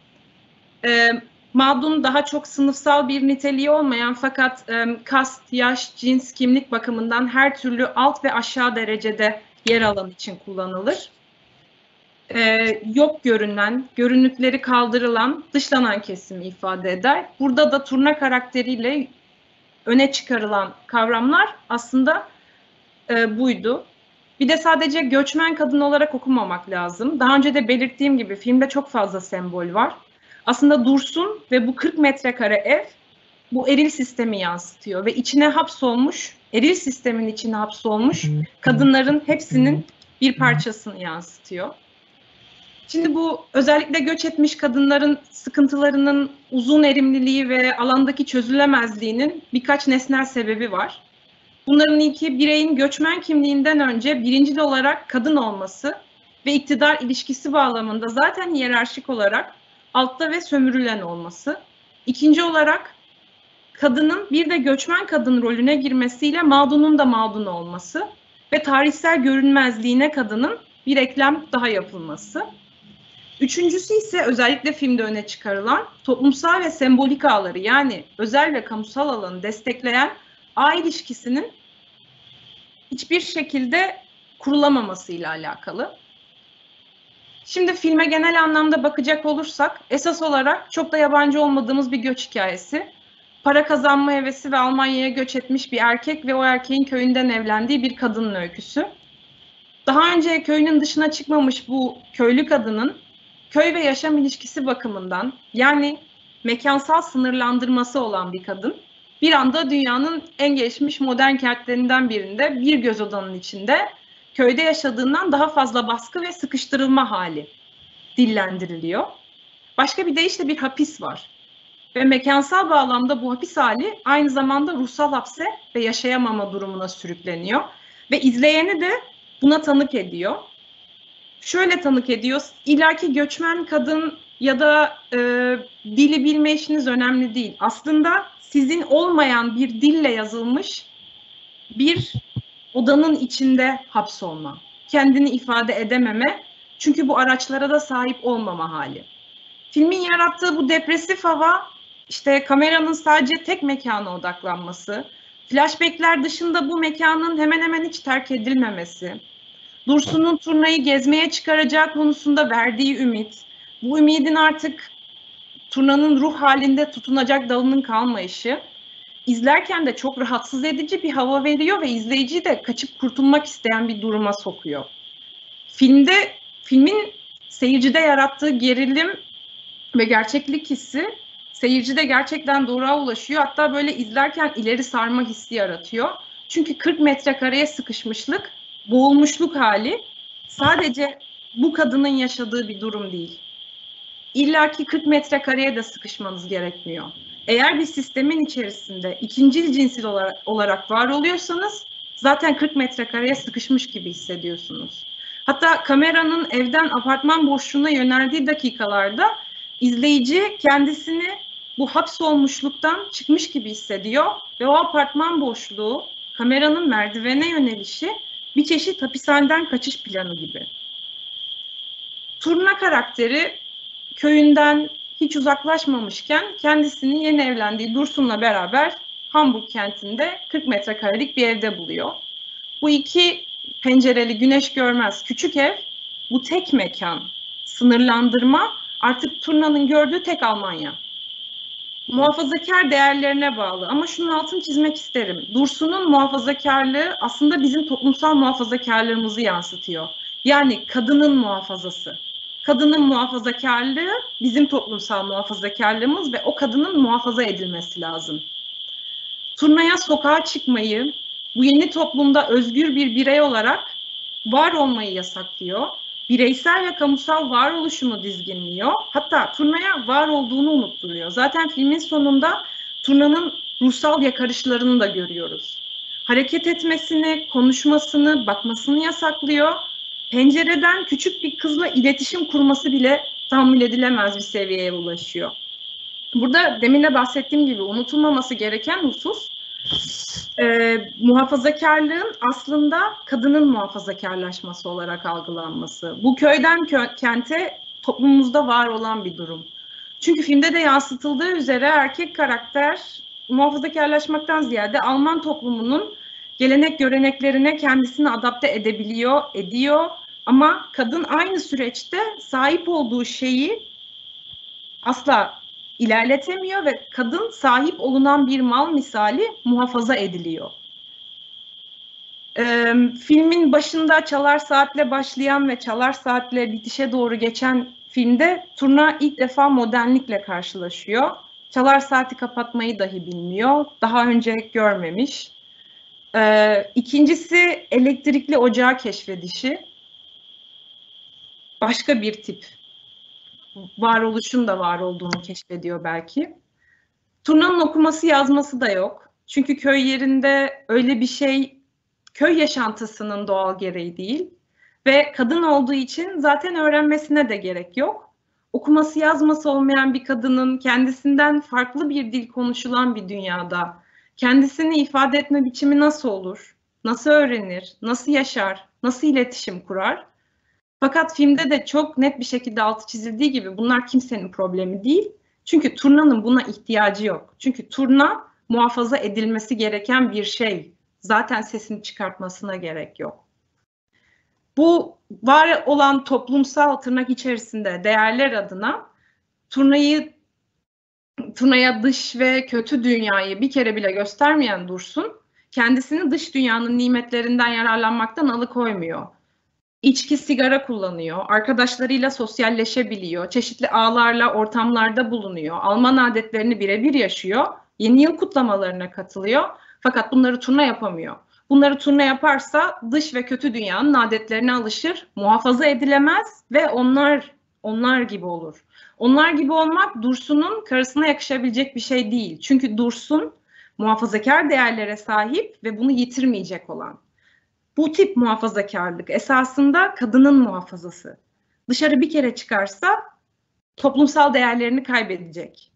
E, mağdun daha çok sınıfsal bir niteliği olmayan fakat e, kast, yaş, cins, kimlik bakımından her türlü alt ve aşağı derecede yer alan için kullanılır. E, yok görünen, görünükleri kaldırılan, dışlanan kesimi ifade eder. Burada da turna karakteriyle öne çıkarılan kavramlar aslında e, buydu. Bir de sadece göçmen kadın olarak okumamak lazım. Daha önce de belirttiğim gibi filmde çok fazla sembol var. Aslında Dursun ve bu 40 metrekare ev bu eril sistemi yansıtıyor ve içine hapsolmuş, eril sistemin içine hapsolmuş kadınların hepsinin bir parçasını yansıtıyor. Şimdi bu özellikle göç etmiş kadınların sıkıntılarının uzun erimliliği ve alandaki çözülemezliğinin birkaç nesnel sebebi var. Bunların ilki bireyin göçmen kimliğinden önce birincil olarak kadın olması ve iktidar ilişkisi bağlamında zaten hiyerarşik olarak altta ve sömürülen olması. İkinci olarak kadının bir de göçmen kadın rolüne girmesiyle mağdunun da mağdun olması ve tarihsel görünmezliğine kadının bir eklem daha yapılması. Üçüncüsü ise özellikle filmde öne çıkarılan toplumsal ve sembolik ağları yani özel ve kamusal alanı destekleyen ağ ilişkisinin hiçbir şekilde kurulamamasıyla alakalı. Şimdi filme genel anlamda bakacak olursak esas olarak çok da yabancı olmadığımız bir göç hikayesi. Para kazanma hevesi ve Almanya'ya göç etmiş bir erkek ve o erkeğin köyünden evlendiği bir kadının öyküsü. Daha önce köyünün dışına çıkmamış bu köylü kadının köy ve yaşam ilişkisi bakımından yani mekansal sınırlandırması olan bir kadın bir anda dünyanın en gelişmiş modern kentlerinden birinde bir göz odanın içinde köyde yaşadığından daha fazla baskı ve sıkıştırılma hali dillendiriliyor. Başka bir deyişle bir hapis var. Ve mekansal bağlamda bu hapis hali aynı zamanda ruhsal hapse ve yaşayamama durumuna sürükleniyor. Ve izleyeni de buna tanık ediyor. Şöyle tanık ediyor, ilaki göçmen kadın ya da e, dili bilme işiniz önemli değil. Aslında sizin olmayan bir dille yazılmış bir odanın içinde hapsolma, kendini ifade edememe, çünkü bu araçlara da sahip olmama hali. Filmin yarattığı bu depresif hava, işte kameranın sadece tek mekana odaklanması, flashbackler dışında bu mekanın hemen hemen hiç terk edilmemesi, Dursun'un turnayı gezmeye çıkaracağı konusunda verdiği ümit, bu ümidin artık turnanın ruh halinde tutunacak dalının kalmayışı, izlerken de çok rahatsız edici bir hava veriyor ve izleyiciyi de kaçıp kurtulmak isteyen bir duruma sokuyor. Filmde, filmin seyircide yarattığı gerilim ve gerçeklik hissi seyircide gerçekten doğruğa ulaşıyor. Hatta böyle izlerken ileri sarma hissi yaratıyor. Çünkü 40 metrekareye sıkışmışlık, boğulmuşluk hali sadece bu kadının yaşadığı bir durum değil. İlla ki 40 metrekareye de sıkışmanız gerekmiyor. Eğer bir sistemin içerisinde ikincil cinsil olarak var oluyorsanız zaten 40 metrekareye sıkışmış gibi hissediyorsunuz. Hatta kameranın evden apartman boşluğuna yöneldiği dakikalarda izleyici kendisini bu hapsolmuşluktan çıkmış gibi hissediyor ve o apartman boşluğu kameranın merdivene yönelişi bir çeşit hapishaneden kaçış planı gibi. Turna karakteri köyünden hiç uzaklaşmamışken kendisini yeni evlendiği Dursun'la beraber Hamburg kentinde 40 metrekarelik bir evde buluyor. Bu iki pencereli güneş görmez küçük ev bu tek mekan, sınırlandırma artık Turna'nın gördüğü tek Almanya. Muhafazakar değerlerine bağlı ama şunun altını çizmek isterim. Dursun'un muhafazakarlığı aslında bizim toplumsal muhafazakarlığımızı yansıtıyor. Yani kadının muhafazası kadının muhafazakarlığı bizim toplumsal muhafazakarlığımız ve o kadının muhafaza edilmesi lazım. Turnaya sokağa çıkmayı, bu yeni toplumda özgür bir birey olarak var olmayı yasaklıyor bireysel ve kamusal varoluşunu dizginliyor. Hatta turnaya var olduğunu unutturuyor. Zaten filmin sonunda turnanın ruhsal yakarışlarını da görüyoruz. Hareket etmesini, konuşmasını, bakmasını yasaklıyor. Pencereden küçük bir kızla iletişim kurması bile tahammül edilemez bir seviyeye ulaşıyor. Burada demin de bahsettiğim gibi unutulmaması gereken husus e, muhafazakarlığın aslında kadının muhafazakarlaşması olarak algılanması. Bu köyden kö kente toplumumuzda var olan bir durum. Çünkü filmde de yansıtıldığı üzere erkek karakter muhafazakarlaşmaktan ziyade Alman toplumunun gelenek göreneklerine kendisini adapte edebiliyor, ediyor. Ama kadın aynı süreçte sahip olduğu şeyi asla ilerletemiyor ve kadın sahip olunan bir mal misali muhafaza ediliyor. Ee, filmin başında çalar saatle başlayan ve çalar saatle bitişe doğru geçen filmde Turna ilk defa modernlikle karşılaşıyor. Çalar saati kapatmayı dahi bilmiyor. Daha önce görmemiş. Ee, ikincisi elektrikli ocağı keşfedişi. Başka bir tip varoluşun da var olduğunu keşfediyor belki. Turna'nın okuması yazması da yok. Çünkü köy yerinde öyle bir şey köy yaşantısının doğal gereği değil. Ve kadın olduğu için zaten öğrenmesine de gerek yok. Okuması yazması olmayan bir kadının kendisinden farklı bir dil konuşulan bir dünyada kendisini ifade etme biçimi nasıl olur? Nasıl öğrenir? Nasıl yaşar? Nasıl iletişim kurar? Fakat filmde de çok net bir şekilde altı çizildiği gibi bunlar kimsenin problemi değil. Çünkü turnanın buna ihtiyacı yok. Çünkü turna muhafaza edilmesi gereken bir şey. Zaten sesini çıkartmasına gerek yok. Bu var olan toplumsal tırnak içerisinde değerler adına turnayı turnaya dış ve kötü dünyayı bir kere bile göstermeyen Dursun kendisini dış dünyanın nimetlerinden yararlanmaktan alıkoymuyor içki, sigara kullanıyor, arkadaşlarıyla sosyalleşebiliyor, çeşitli ağlarla ortamlarda bulunuyor, Alman adetlerini birebir yaşıyor, yeni yıl kutlamalarına katılıyor fakat bunları turna yapamıyor. Bunları turna yaparsa dış ve kötü dünyanın adetlerine alışır, muhafaza edilemez ve onlar onlar gibi olur. Onlar gibi olmak Dursun'un karısına yakışabilecek bir şey değil. Çünkü Dursun muhafazakar değerlere sahip ve bunu yitirmeyecek olan. Bu tip muhafazakarlık esasında kadının muhafazası. Dışarı bir kere çıkarsa toplumsal değerlerini kaybedecek.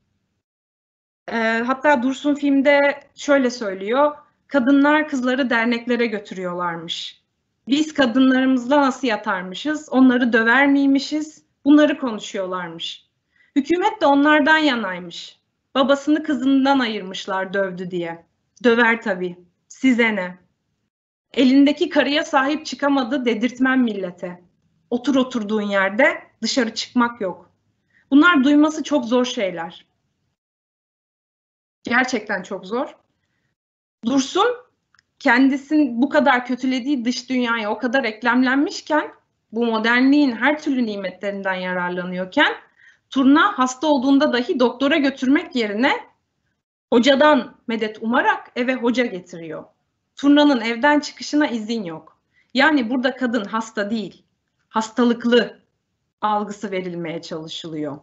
E, hatta Dursun filmde şöyle söylüyor, kadınlar kızları derneklere götürüyorlarmış. Biz kadınlarımızla nasıl yatarmışız, onları döver miymişiz, bunları konuşuyorlarmış. Hükümet de onlardan yanaymış. Babasını kızından ayırmışlar dövdü diye. Döver tabii. Size ne? Elindeki karıya sahip çıkamadı dedirtmem millete. Otur oturduğun yerde dışarı çıkmak yok. Bunlar duyması çok zor şeyler. Gerçekten çok zor. Dursun kendisini bu kadar kötülediği dış dünyaya o kadar eklemlenmişken bu modernliğin her türlü nimetlerinden yararlanıyorken Turna hasta olduğunda dahi doktora götürmek yerine hocadan medet umarak eve hoca getiriyor. Turna'nın evden çıkışına izin yok. Yani burada kadın hasta değil, hastalıklı algısı verilmeye çalışılıyor.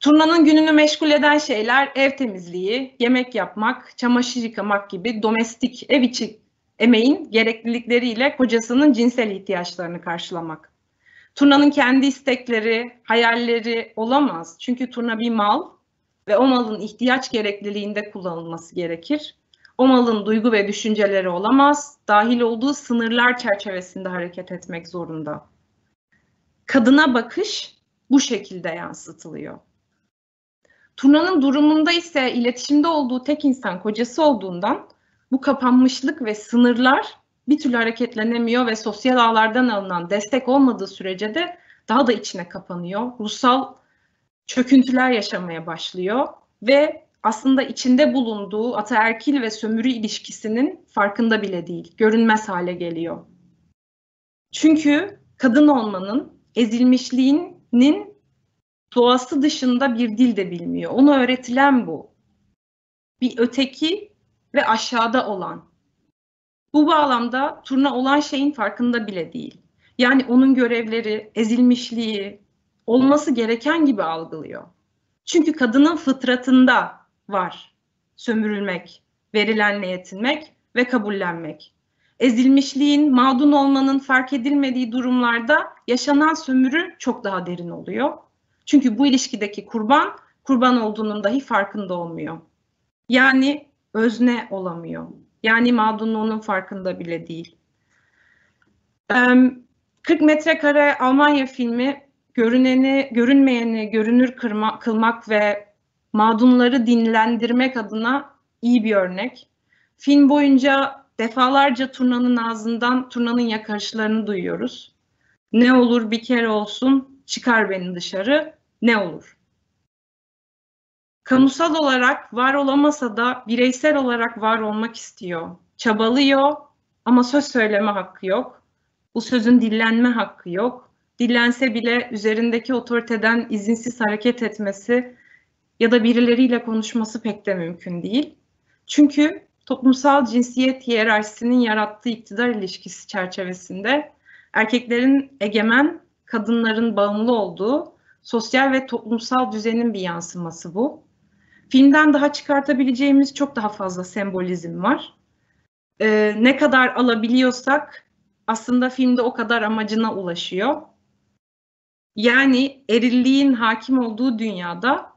Turna'nın gününü meşgul eden şeyler ev temizliği, yemek yapmak, çamaşır yıkamak gibi domestik ev içi emeğin gereklilikleriyle kocasının cinsel ihtiyaçlarını karşılamak. Turna'nın kendi istekleri, hayalleri olamaz. Çünkü turna bir mal ve o malın ihtiyaç gerekliliğinde kullanılması gerekir. O malın duygu ve düşünceleri olamaz. Dahil olduğu sınırlar çerçevesinde hareket etmek zorunda. Kadına bakış bu şekilde yansıtılıyor. Turna'nın durumunda ise iletişimde olduğu tek insan kocası olduğundan bu kapanmışlık ve sınırlar bir türlü hareketlenemiyor ve sosyal ağlardan alınan destek olmadığı sürece de daha da içine kapanıyor. Ruhsal çöküntüler yaşamaya başlıyor ve aslında içinde bulunduğu ataerkil ve sömürü ilişkisinin farkında bile değil, görünmez hale geliyor. Çünkü kadın olmanın, ezilmişliğinin doğası dışında bir dil de bilmiyor. Ona öğretilen bu. Bir öteki ve aşağıda olan. Bu bağlamda turna olan şeyin farkında bile değil. Yani onun görevleri, ezilmişliği olması gereken gibi algılıyor. Çünkü kadının fıtratında var sömürülmek, verilenle yetinmek ve kabullenmek. Ezilmişliğin, mağdun olmanın fark edilmediği durumlarda yaşanan sömürü çok daha derin oluyor. Çünkü bu ilişkideki kurban, kurban olduğunun dahi farkında olmuyor. Yani özne olamıyor. Yani mağdunluğunun farkında bile değil. 40 metrekare Almanya filmi görüneni, görünmeyeni görünür kırma, kılmak ve mağdunları dinlendirmek adına iyi bir örnek. Film boyunca defalarca turnanın ağzından turnanın yakarışlarını duyuyoruz. Ne olur bir kere olsun çıkar beni dışarı ne olur. Kamusal olarak var olamasa da bireysel olarak var olmak istiyor. Çabalıyor ama söz söyleme hakkı yok. Bu sözün dillenme hakkı yok. Dillense bile üzerindeki otoriteden izinsiz hareket etmesi ya da birileriyle konuşması pek de mümkün değil. Çünkü toplumsal cinsiyet hiyerarşisinin yarattığı iktidar ilişkisi çerçevesinde erkeklerin egemen, kadınların bağımlı olduğu sosyal ve toplumsal düzenin bir yansıması bu. Filmden daha çıkartabileceğimiz çok daha fazla sembolizm var. Ee, ne kadar alabiliyorsak aslında filmde o kadar amacına ulaşıyor. Yani erilliğin hakim olduğu dünyada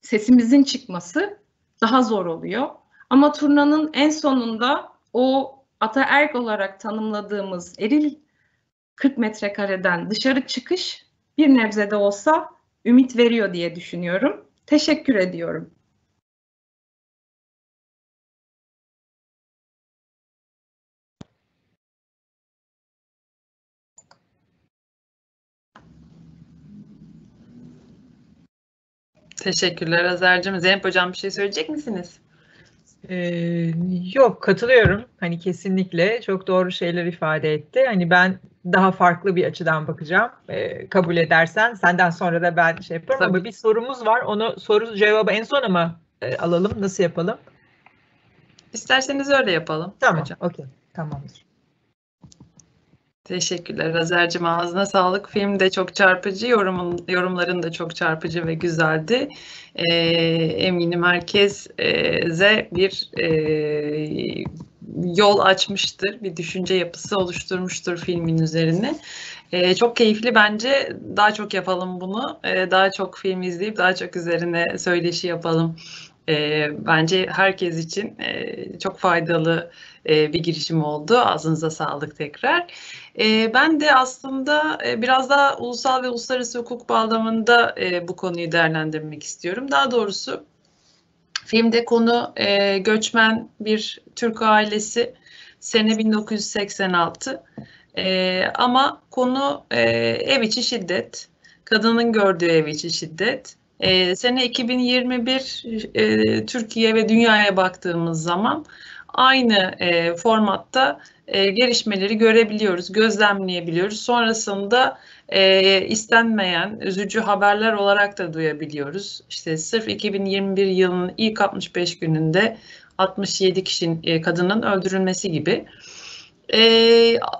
sesimizin çıkması daha zor oluyor. Ama turnanın en sonunda o ataerk olarak tanımladığımız eril 40 metrekareden dışarı çıkış bir nebze de olsa ümit veriyor diye düşünüyorum. Teşekkür ediyorum. Teşekkürler Azer'cim. Zeynep Hocam bir şey söyleyecek misiniz? Ee, yok katılıyorum. Hani kesinlikle çok doğru şeyler ifade etti. Hani ben daha farklı bir açıdan bakacağım. Ee, kabul edersen senden sonra da ben şey yaparım Tabii. ama bir sorumuz var. Onu soru cevabı en sona mı e, alalım? Nasıl yapalım? İsterseniz öyle yapalım. Tamam. Hocam. Okey. Tamamdır. Teşekkürler Azer'cim ağzına sağlık. Film de çok çarpıcı, yorumun, yorumların da çok çarpıcı ve güzeldi. Ee, eminim herkese bir e, yol açmıştır, bir düşünce yapısı oluşturmuştur filmin üzerine. Ee, çok keyifli bence. Daha çok yapalım bunu. Ee, daha çok film izleyip daha çok üzerine söyleşi yapalım. Ee, bence herkes için e, çok faydalı e, bir girişim oldu. Ağzınıza sağlık tekrar. E, ben de aslında e, biraz daha ulusal ve uluslararası hukuk bağlamında e, bu konuyu değerlendirmek istiyorum. Daha doğrusu filmde konu e, göçmen bir Türk ailesi sene 1986 e, ama konu ev içi şiddet, kadının gördüğü ev içi şiddet. E, sene 2021 e, Türkiye ve dünyaya baktığımız zaman aynı e, formatta e, gelişmeleri görebiliyoruz, gözlemleyebiliyoruz. Sonrasında e, istenmeyen, üzücü haberler olarak da duyabiliyoruz. İşte sırf 2021 yılının ilk 65 gününde 67 kişinin e, kadının öldürülmesi gibi. E,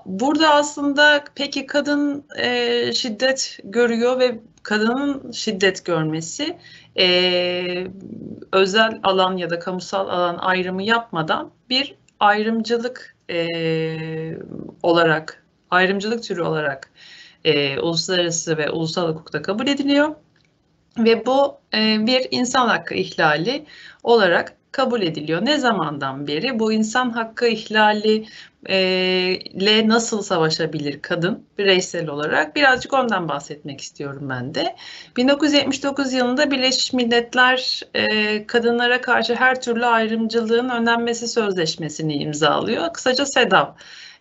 burada aslında peki kadın e, şiddet görüyor ve kadının şiddet görmesi e, özel alan ya da kamusal alan ayrımı yapmadan bir ayrımcılık e, olarak, ayrımcılık türü olarak e, uluslararası ve ulusal hukukta kabul ediliyor. Ve bu e, bir insan hakkı ihlali olarak kabul ediliyor. Ne zamandan beri bu insan hakkı ihlali ile nasıl savaşabilir kadın bireysel olarak birazcık ondan bahsetmek istiyorum ben de. 1979 yılında Birleşmiş Milletler e, kadınlara karşı her türlü ayrımcılığın önlenmesi sözleşmesini imzalıyor. Kısaca SEDAV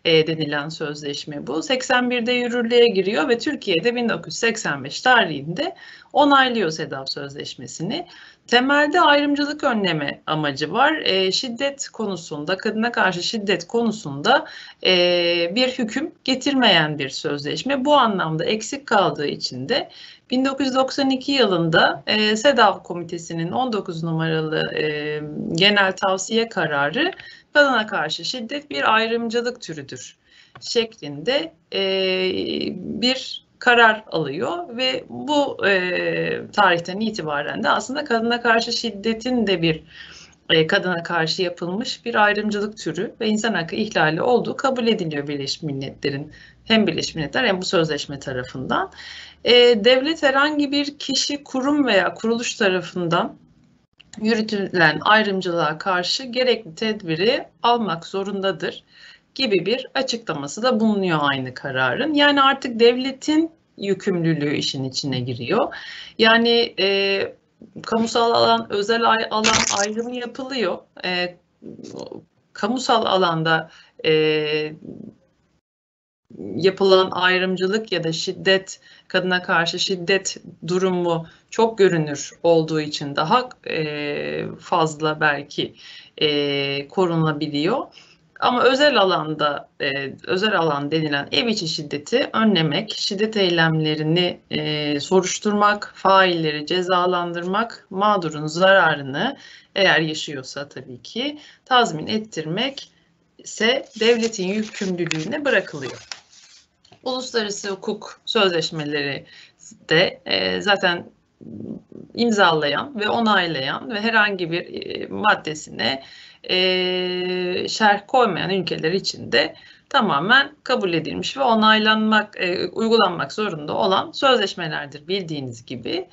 e, denilen sözleşme bu. 81'de yürürlüğe giriyor ve Türkiye'de 1985 tarihinde onaylıyor SEDAV sözleşmesini. Temelde ayrımcılık önleme amacı var. E, şiddet konusunda, kadına karşı şiddet konusunda e, bir hüküm getirmeyen bir sözleşme. Bu anlamda eksik kaldığı için de 1992 yılında e, SEDAV Komitesi'nin 19 numaralı e, genel tavsiye kararı kadına karşı şiddet bir ayrımcılık türüdür şeklinde e, bir karar alıyor ve bu e, tarihten itibaren de aslında kadına karşı şiddetin de bir e, kadına karşı yapılmış bir ayrımcılık türü ve insan hakkı ihlali olduğu kabul ediliyor Birleşmiş Milletler'in hem Birleşmiş Milletler hem bu sözleşme tarafından. E, devlet herhangi bir kişi, kurum veya kuruluş tarafından yürütülen ayrımcılığa karşı gerekli tedbiri almak zorundadır gibi bir açıklaması da bulunuyor aynı kararın. Yani artık devletin yükümlülüğü işin içine giriyor. Yani e, kamusal alan, özel alan ayrımı yapılıyor. E, kamusal alanda e, yapılan ayrımcılık ya da şiddet, kadına karşı şiddet durumu çok görünür olduğu için daha e, fazla belki e, korunabiliyor. Ama özel alanda, e, özel alan denilen ev içi şiddeti önlemek, şiddet eylemlerini e, soruşturmak, failleri cezalandırmak, mağdurun zararını eğer yaşıyorsa tabii ki tazmin ettirmek ise devletin yükümlülüğüne bırakılıyor. Uluslararası hukuk sözleşmeleri de e, zaten imzalayan ve onaylayan ve herhangi bir e, maddesine e, şerh koymayan ülkeler için de tamamen kabul edilmiş ve onaylanmak, e, uygulanmak zorunda olan sözleşmelerdir bildiğiniz gibi.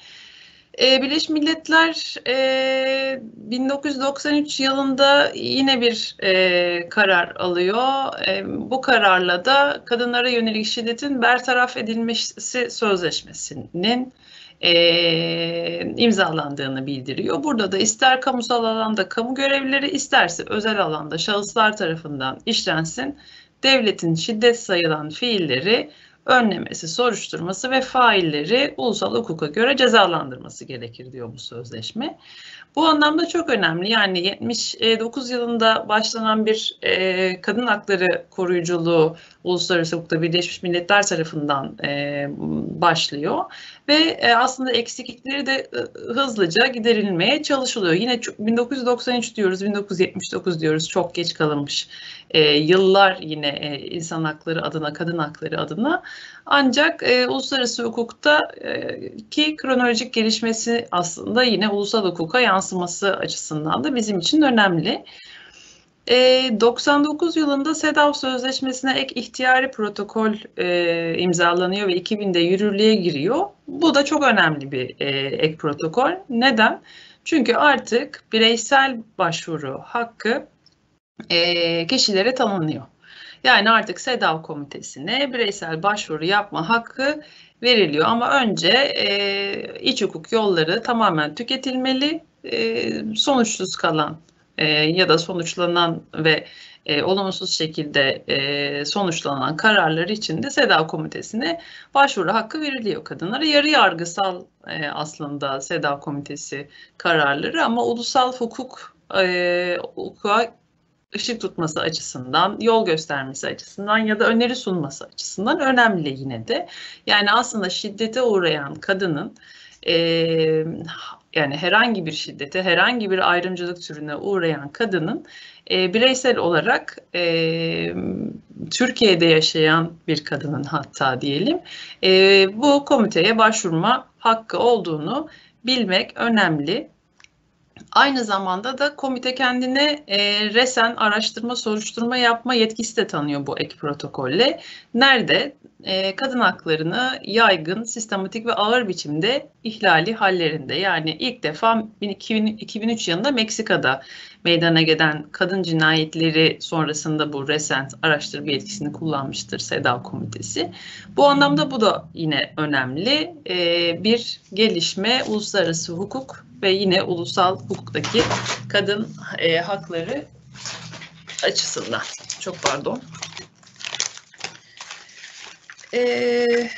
E, Birleşmiş Milletler e, 1993 yılında yine bir e, karar alıyor. E, bu kararla da kadınlara yönelik şiddetin bertaraf edilmesi sözleşmesinin e, imzalandığını bildiriyor. Burada da ister kamusal alanda kamu görevlileri isterse özel alanda şahıslar tarafından işlensin devletin şiddet sayılan fiilleri önlemesi, soruşturması ve failleri ulusal hukuka göre cezalandırması gerekir diyor bu sözleşme. Bu anlamda çok önemli. Yani 79 yılında başlanan bir e, kadın hakları koruyuculuğu uluslararası hukukta Birleşmiş Milletler tarafından e, başlıyor ve e, aslında eksiklikleri de e, hızlıca giderilmeye çalışılıyor. Yine 1993 diyoruz, 1979 diyoruz. Çok geç kalınmış e, yıllar yine insan hakları adına, kadın hakları adına. Ancak uluslararası hukukta ki kronolojik gelişmesi aslında yine ulusal hukuka yansıması açısından da bizim için önemli. 99 yılında SEDAV Sözleşmesi'ne ek ihtiyari protokol e, imzalanıyor ve 2000'de yürürlüğe giriyor. Bu da çok önemli bir e, ek protokol. Neden? Çünkü artık bireysel başvuru hakkı e, kişilere tanınıyor. Yani artık SEDAV komitesine bireysel başvuru yapma hakkı veriliyor. Ama önce e, iç hukuk yolları tamamen tüketilmeli, e, sonuçsuz kalan e, ya da sonuçlanan ve e, olumsuz şekilde e, sonuçlanan kararlar için de SEDAV komitesine başvuru hakkı veriliyor kadınlara. Yarı yargısal e, aslında SEDAV komitesi kararları ama ulusal hukuk e, ışık tutması açısından, yol göstermesi açısından ya da öneri sunması açısından önemli yine de. Yani aslında şiddete uğrayan kadının e, yani herhangi bir şiddete, herhangi bir ayrımcılık türüne uğrayan kadının e, bireysel olarak e, Türkiye'de yaşayan bir kadının hatta diyelim e, bu komiteye başvurma hakkı olduğunu bilmek önemli. Aynı zamanda da komite kendine e, resen araştırma, soruşturma yapma yetkisi de tanıyor bu ek protokolle. Nerede? E, kadın haklarını yaygın, sistematik ve ağır biçimde ihlali hallerinde. Yani ilk defa 2003 yılında Meksika'da meydana gelen kadın cinayetleri sonrasında bu resent araştırma yetkisini kullanmıştır SEDAV komitesi. Bu anlamda bu da yine önemli e, bir gelişme uluslararası hukuk ve yine ulusal hukuktaki kadın e, hakları açısından. Çok pardon. Eee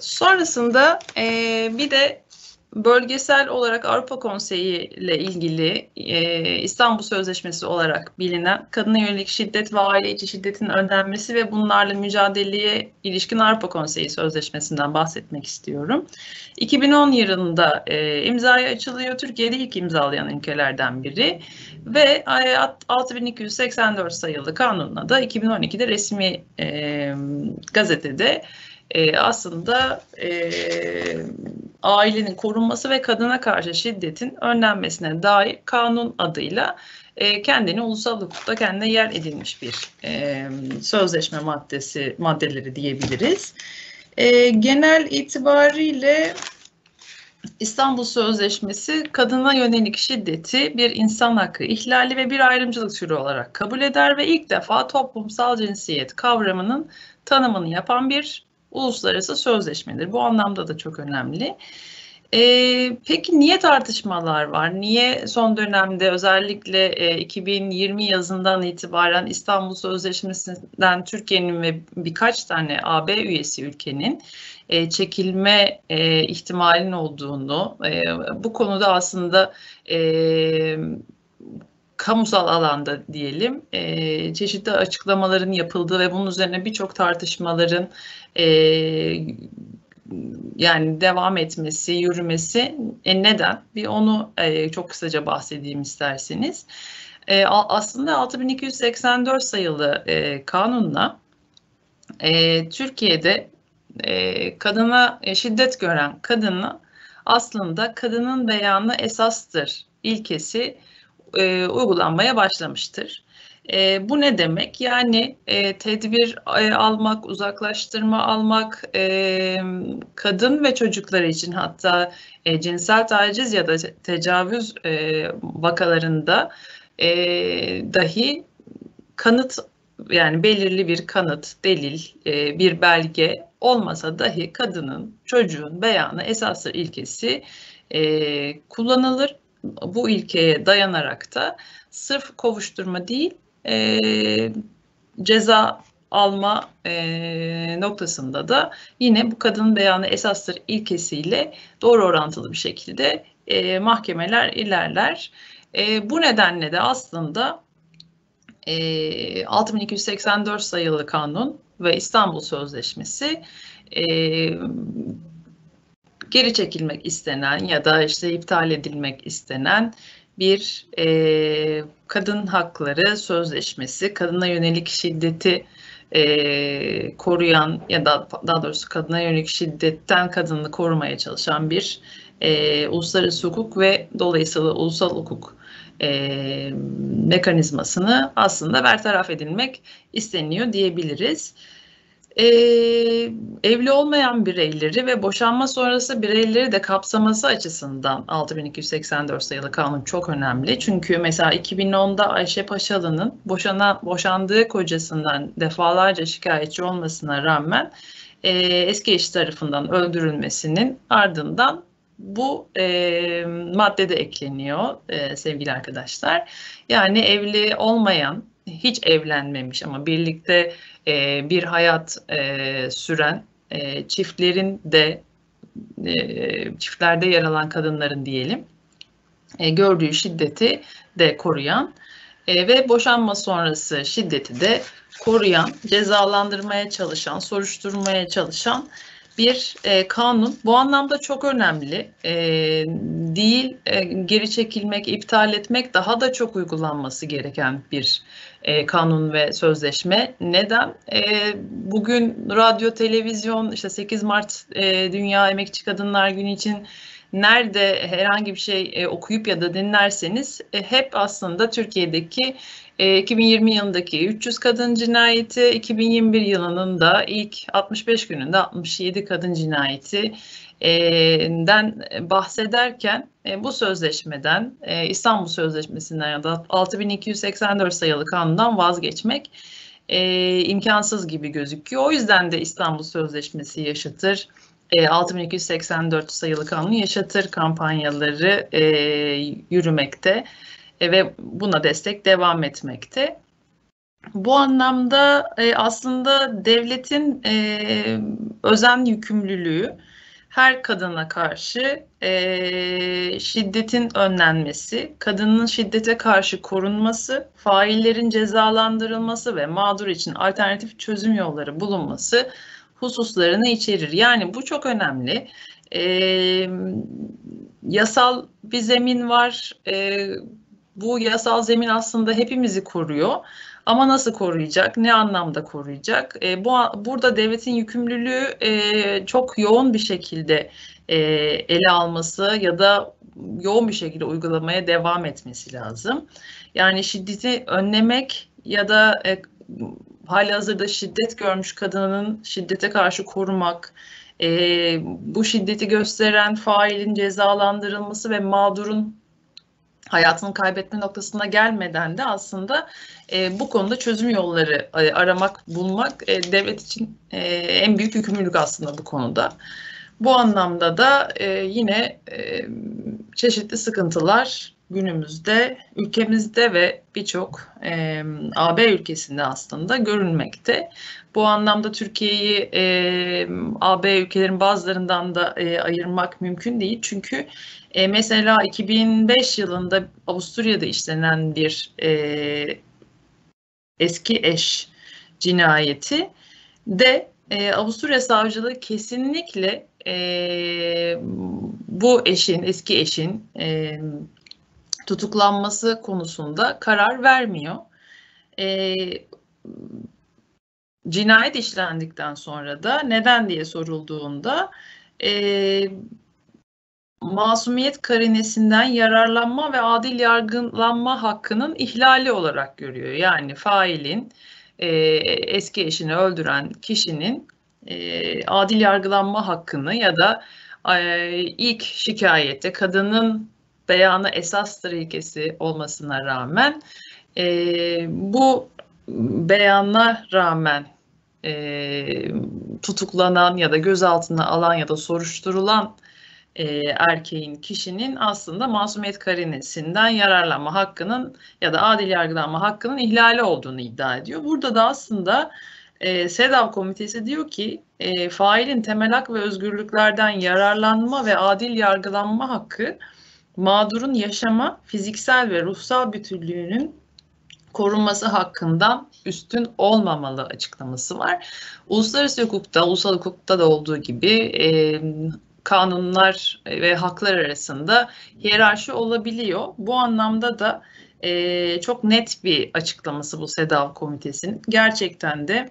Sonrasında e, bir de bölgesel olarak Avrupa Konseyi ile ilgili e, İstanbul Sözleşmesi olarak bilinen kadına yönelik şiddet ve aile içi şiddetin önlenmesi ve bunlarla mücadeleye ilişkin Avrupa Konseyi Sözleşmesi'nden bahsetmek istiyorum. 2010 yılında e, imzaya açılıyor. Türkiye'de ilk imzalayan ülkelerden biri ve 6284 sayılı kanunla da 2012'de resmi e, gazetede e, aslında e, ailenin korunması ve kadına karşı şiddetin önlenmesine dair kanun adıyla e, kendini ulusal hukukta kendine yer edilmiş bir e, sözleşme maddesi maddeleri diyebiliriz. E, genel itibariyle İstanbul Sözleşmesi kadına yönelik şiddeti bir insan hakkı ihlali ve bir ayrımcılık türü olarak kabul eder ve ilk defa toplumsal cinsiyet kavramının tanımını yapan bir uluslararası sözleşmedir. Bu anlamda da çok önemli. Ee, peki niye tartışmalar var? Niye son dönemde özellikle e, 2020 yazından itibaren İstanbul Sözleşmesi'nden Türkiye'nin ve birkaç tane AB üyesi ülkenin e, çekilme e, ihtimalinin olduğunu, e, bu konuda aslında e, kamusal alanda diyelim e, çeşitli açıklamaların yapıldığı ve bunun üzerine birçok tartışmaların e, yani devam etmesi, yürümesi e, neden? Bir onu e, çok kısaca bahsedeyim isterseniz. E, aslında 6284 sayılı e, kanunla e, Türkiye'de e, kadına e, şiddet gören kadına aslında kadının beyanı esastır ilkesi e, uygulanmaya başlamıştır. E, bu ne demek? Yani e, tedbir e, almak, uzaklaştırma almak, e, kadın ve çocuklar için hatta e, cinsel taciz ya da tecavüz e, vakalarında e, dahi kanıt yani belirli bir kanıt, delil, e, bir belge olmasa dahi kadının, çocuğun beyanı esastır ilkesi e, kullanılır. Bu ilkeye dayanarak da sırf kovuşturma değil, e, ceza alma e, noktasında da yine bu kadın beyanı esastır ilkesiyle doğru orantılı bir şekilde e, mahkemeler ilerler. E, bu nedenle de aslında e, 6284 sayılı kanun ve İstanbul Sözleşmesi e, geri çekilmek istenen ya da işte iptal edilmek istenen bir e, kadın hakları sözleşmesi, kadına yönelik şiddeti e, koruyan ya da daha doğrusu kadına yönelik şiddetten kadını korumaya çalışan bir e, uluslararası hukuk ve dolayısıyla ulusal hukuk e, mekanizmasını aslında bertaraf edilmek isteniyor diyebiliriz e, evli olmayan bireyleri ve boşanma sonrası bireyleri de kapsaması açısından 6284 sayılı kanun çok önemli. Çünkü mesela 2010'da Ayşe Paşalı'nın boşandığı kocasından defalarca şikayetçi olmasına rağmen e, eski eşi tarafından öldürülmesinin ardından bu e, madde de ekleniyor e, sevgili arkadaşlar. Yani evli olmayan, hiç evlenmemiş ama birlikte e, bir hayat e, süren e, çiftlerin de e, çiftlerde yer alan kadınların diyelim e, gördüğü şiddeti de koruyan e, ve boşanma sonrası şiddeti de koruyan, cezalandırmaya çalışan, soruşturmaya çalışan bir e, kanun. Bu anlamda çok önemli. E, değil e, geri çekilmek, iptal etmek daha da çok uygulanması gereken bir e, kanun ve sözleşme. Neden? E, bugün radyo, televizyon, işte 8 Mart e, Dünya Emekçi Kadınlar Günü için nerede herhangi bir şey e, okuyup ya da dinlerseniz e, hep aslında Türkiye'deki 2020 yılındaki 300 kadın cinayeti, 2021 yılının da ilk 65 gününde 67 kadın cinayeti den bahsederken bu sözleşmeden İstanbul Sözleşmesi'nden ya da 6284 sayılı kanundan vazgeçmek imkansız gibi gözüküyor. O yüzden de İstanbul Sözleşmesi yaşatır. 6284 sayılı kanunu yaşatır kampanyaları yürümekte ve buna destek devam etmekte. Bu anlamda e, aslında devletin e, özen yükümlülüğü her kadına karşı e, şiddetin önlenmesi, kadının şiddete karşı korunması, faillerin cezalandırılması ve mağdur için alternatif çözüm yolları bulunması hususlarını içerir. Yani bu çok önemli. E, yasal bir zemin var. E, bu yasal zemin aslında hepimizi koruyor. Ama nasıl koruyacak? Ne anlamda koruyacak? E, bu burada devletin yükümlülüğü e, çok yoğun bir şekilde e, ele alması ya da yoğun bir şekilde uygulamaya devam etmesi lazım. Yani şiddeti önlemek ya da e, hali hazırda şiddet görmüş kadının şiddete karşı korumak, e, bu şiddeti gösteren failin cezalandırılması ve mağdurun hayatını kaybetme noktasına gelmeden de aslında e, bu konuda çözüm yolları e, aramak, bulmak e, devlet için e, en büyük yükümlülük aslında bu konuda. Bu anlamda da e, yine e, çeşitli sıkıntılar günümüzde ülkemizde ve birçok e, AB ülkesinde aslında görülmekte. Bu anlamda Türkiye'yi e, AB ülkelerin bazılarından da e, ayırmak mümkün değil. Çünkü e, mesela 2005 yılında Avusturya'da işlenen bir e, eski eş cinayeti de e, Avusturya savcılığı kesinlikle e, bu eşin, eski eşin e, tutuklanması konusunda karar vermiyor. E, cinayet işlendikten sonra da neden diye sorulduğunda e, masumiyet karinesinden yararlanma ve adil yargılanma hakkının ihlali olarak görüyor. Yani failin e, eski eşini öldüren kişinin e, adil yargılanma hakkını ya da e, ilk şikayette kadının beyanı esastır ilkesi olmasına rağmen e, bu beyana rağmen e, tutuklanan ya da gözaltına alan ya da soruşturulan e, erkeğin, kişinin aslında masumiyet karinesinden yararlanma hakkının ya da adil yargılanma hakkının ihlali olduğunu iddia ediyor. Burada da aslında e, SEDAV komitesi diyor ki e, failin temel hak ve özgürlüklerden yararlanma ve adil yargılanma hakkı mağdurun yaşama, fiziksel ve ruhsal bütünlüğünün korunması hakkından üstün olmamalı açıklaması var. Uluslararası hukukta, ulusal hukukta da olduğu gibi e, kanunlar ve haklar arasında hiyerarşi olabiliyor. Bu anlamda da e, çok net bir açıklaması bu SEDAV komitesinin. Gerçekten de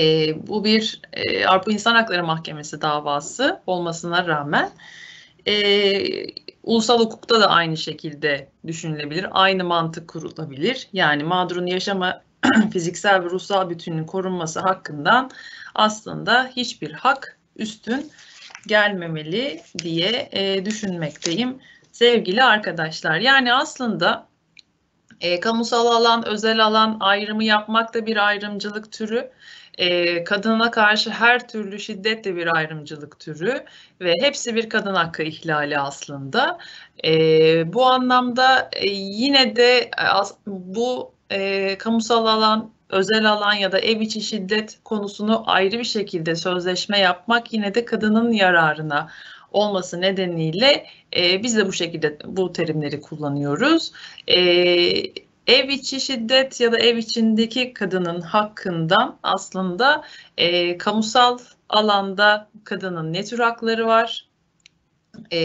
e, bu bir e, Avrupa İnsan Hakları Mahkemesi davası olmasına rağmen e, ulusal hukukta da aynı şekilde düşünülebilir. Aynı mantık kurulabilir. Yani mağdurun yaşama fiziksel ve ruhsal bütünlüğün korunması hakkından aslında hiçbir hak üstün gelmemeli diye e, düşünmekteyim sevgili arkadaşlar. Yani aslında e, kamusal alan, özel alan ayrımı yapmak da bir ayrımcılık türü. E, kadına karşı her türlü şiddet de bir ayrımcılık türü ve hepsi bir kadın hakkı ihlali aslında. E, bu anlamda e, yine de as, bu e, kamusal alan, özel alan ya da ev içi şiddet konusunu ayrı bir şekilde sözleşme yapmak yine de kadının yararına olması nedeniyle e, biz de bu şekilde bu terimleri kullanıyoruz. E, ev içi şiddet ya da ev içindeki kadının hakkından aslında e, kamusal alanda kadının ne tür hakları var? E,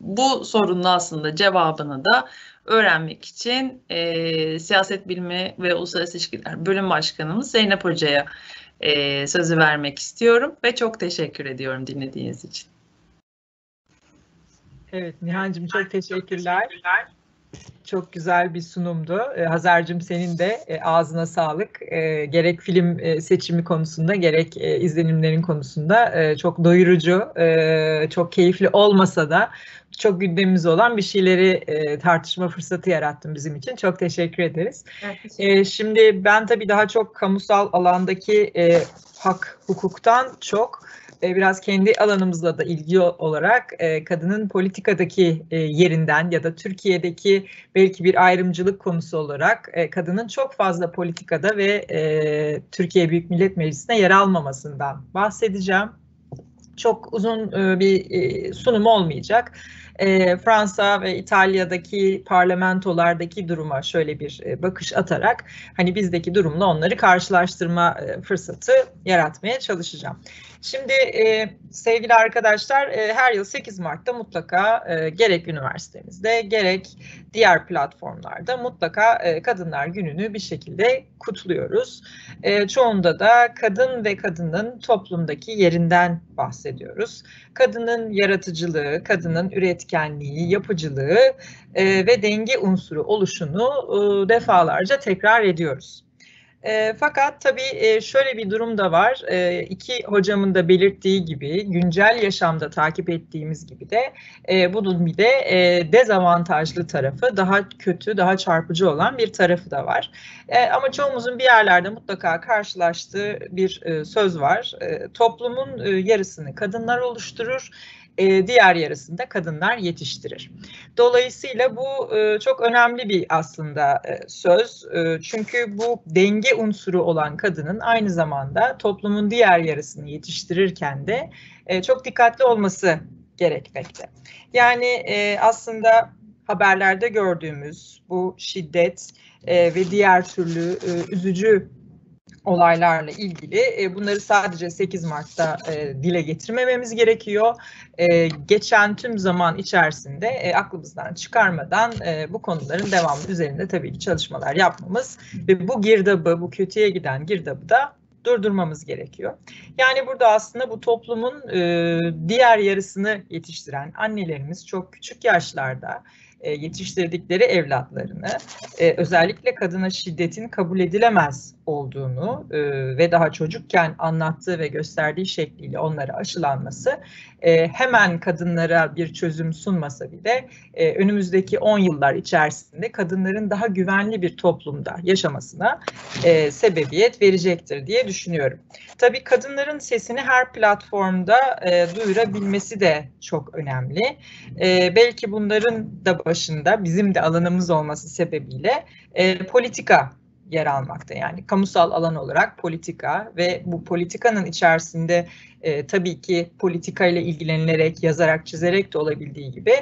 bu sorunun aslında cevabını da öğrenmek için e, Siyaset Bilimi ve Uluslararası İlişkiler Bölüm Başkanımız Zeynep Hoca'ya e, sözü vermek istiyorum ve çok teşekkür ediyorum dinlediğiniz için. Evet Nihan'cığım çok teşekkürler. Çok güzel bir sunumdu. Ee, Hazar'cığım senin de e, ağzına sağlık. E, gerek film e, seçimi konusunda gerek e, izlenimlerin konusunda e, çok doyurucu, e, çok keyifli olmasa da çok gündemimiz olan bir şeyleri e, tartışma fırsatı yarattın bizim için. Çok teşekkür ederiz. Evet, E, şimdi ben tabii daha çok kamusal alandaki e, hak hukuktan çok e, biraz kendi alanımızla da ilgili olarak e, kadının politikadaki e, yerinden ya da Türkiye'deki belki bir ayrımcılık konusu olarak kadının çok fazla politikada ve Türkiye Büyük Millet Meclisi'ne yer almamasından bahsedeceğim. çok uzun bir sunum olmayacak. E, Fransa ve İtalya'daki parlamentolardaki duruma şöyle bir e, bakış atarak hani bizdeki durumla onları karşılaştırma e, fırsatı yaratmaya çalışacağım. Şimdi e, sevgili arkadaşlar e, her yıl 8 Mart'ta mutlaka e, gerek üniversitemizde gerek diğer platformlarda mutlaka e, Kadınlar Günü'nü bir şekilde kutluyoruz. E, çoğunda da kadın ve kadının toplumdaki yerinden bahsediyoruz. Kadının yaratıcılığı, kadının üretkenliği, yapıcılığı e, ve denge unsuru oluşunu e, defalarca tekrar ediyoruz. E, fakat tabii e, şöyle bir durum da var. E, iki hocamın da belirttiği gibi güncel yaşamda takip ettiğimiz gibi de e, bunun bir de e, dezavantajlı tarafı, daha kötü, daha çarpıcı olan bir tarafı da var. E, ama çoğumuzun bir yerlerde mutlaka karşılaştığı bir e, söz var. E, toplumun e, yarısını kadınlar oluşturur e, diğer yarısında kadınlar yetiştirir. Dolayısıyla bu e, çok önemli bir aslında e, söz. E, çünkü bu denge unsuru olan kadının aynı zamanda toplumun diğer yarısını yetiştirirken de e, çok dikkatli olması gerekmekte. Yani e, aslında haberlerde gördüğümüz bu şiddet e, ve diğer türlü e, üzücü olaylarla ilgili e, bunları sadece 8 Mart'ta e, dile getirmememiz gerekiyor. E, geçen tüm zaman içerisinde aklımızdan çıkarmadan bu konuların devamı üzerinde tabii ki çalışmalar yapmamız ve bu girdabı, bu kötüye giden girdabı da durdurmamız gerekiyor. Yani burada aslında bu toplumun diğer yarısını yetiştiren annelerimiz çok küçük yaşlarda e, yetiştirdikleri evlatlarını e, özellikle kadına şiddetin kabul edilemez olduğunu e, ve daha çocukken anlattığı ve gösterdiği şekliyle onlara aşılanması hemen kadınlara bir çözüm sunmasa bile önümüzdeki 10 yıllar içerisinde kadınların daha güvenli bir toplumda yaşamasına sebebiyet verecektir diye düşünüyorum. Tabii kadınların sesini her platformda duyurabilmesi de çok önemli. Belki bunların da başında bizim de alanımız olması sebebiyle e, politika yer almakta. Yani kamusal alan olarak politika ve bu politikanın içerisinde e, tabii ki politika ile ilgilenilerek, yazarak, çizerek de olabildiği gibi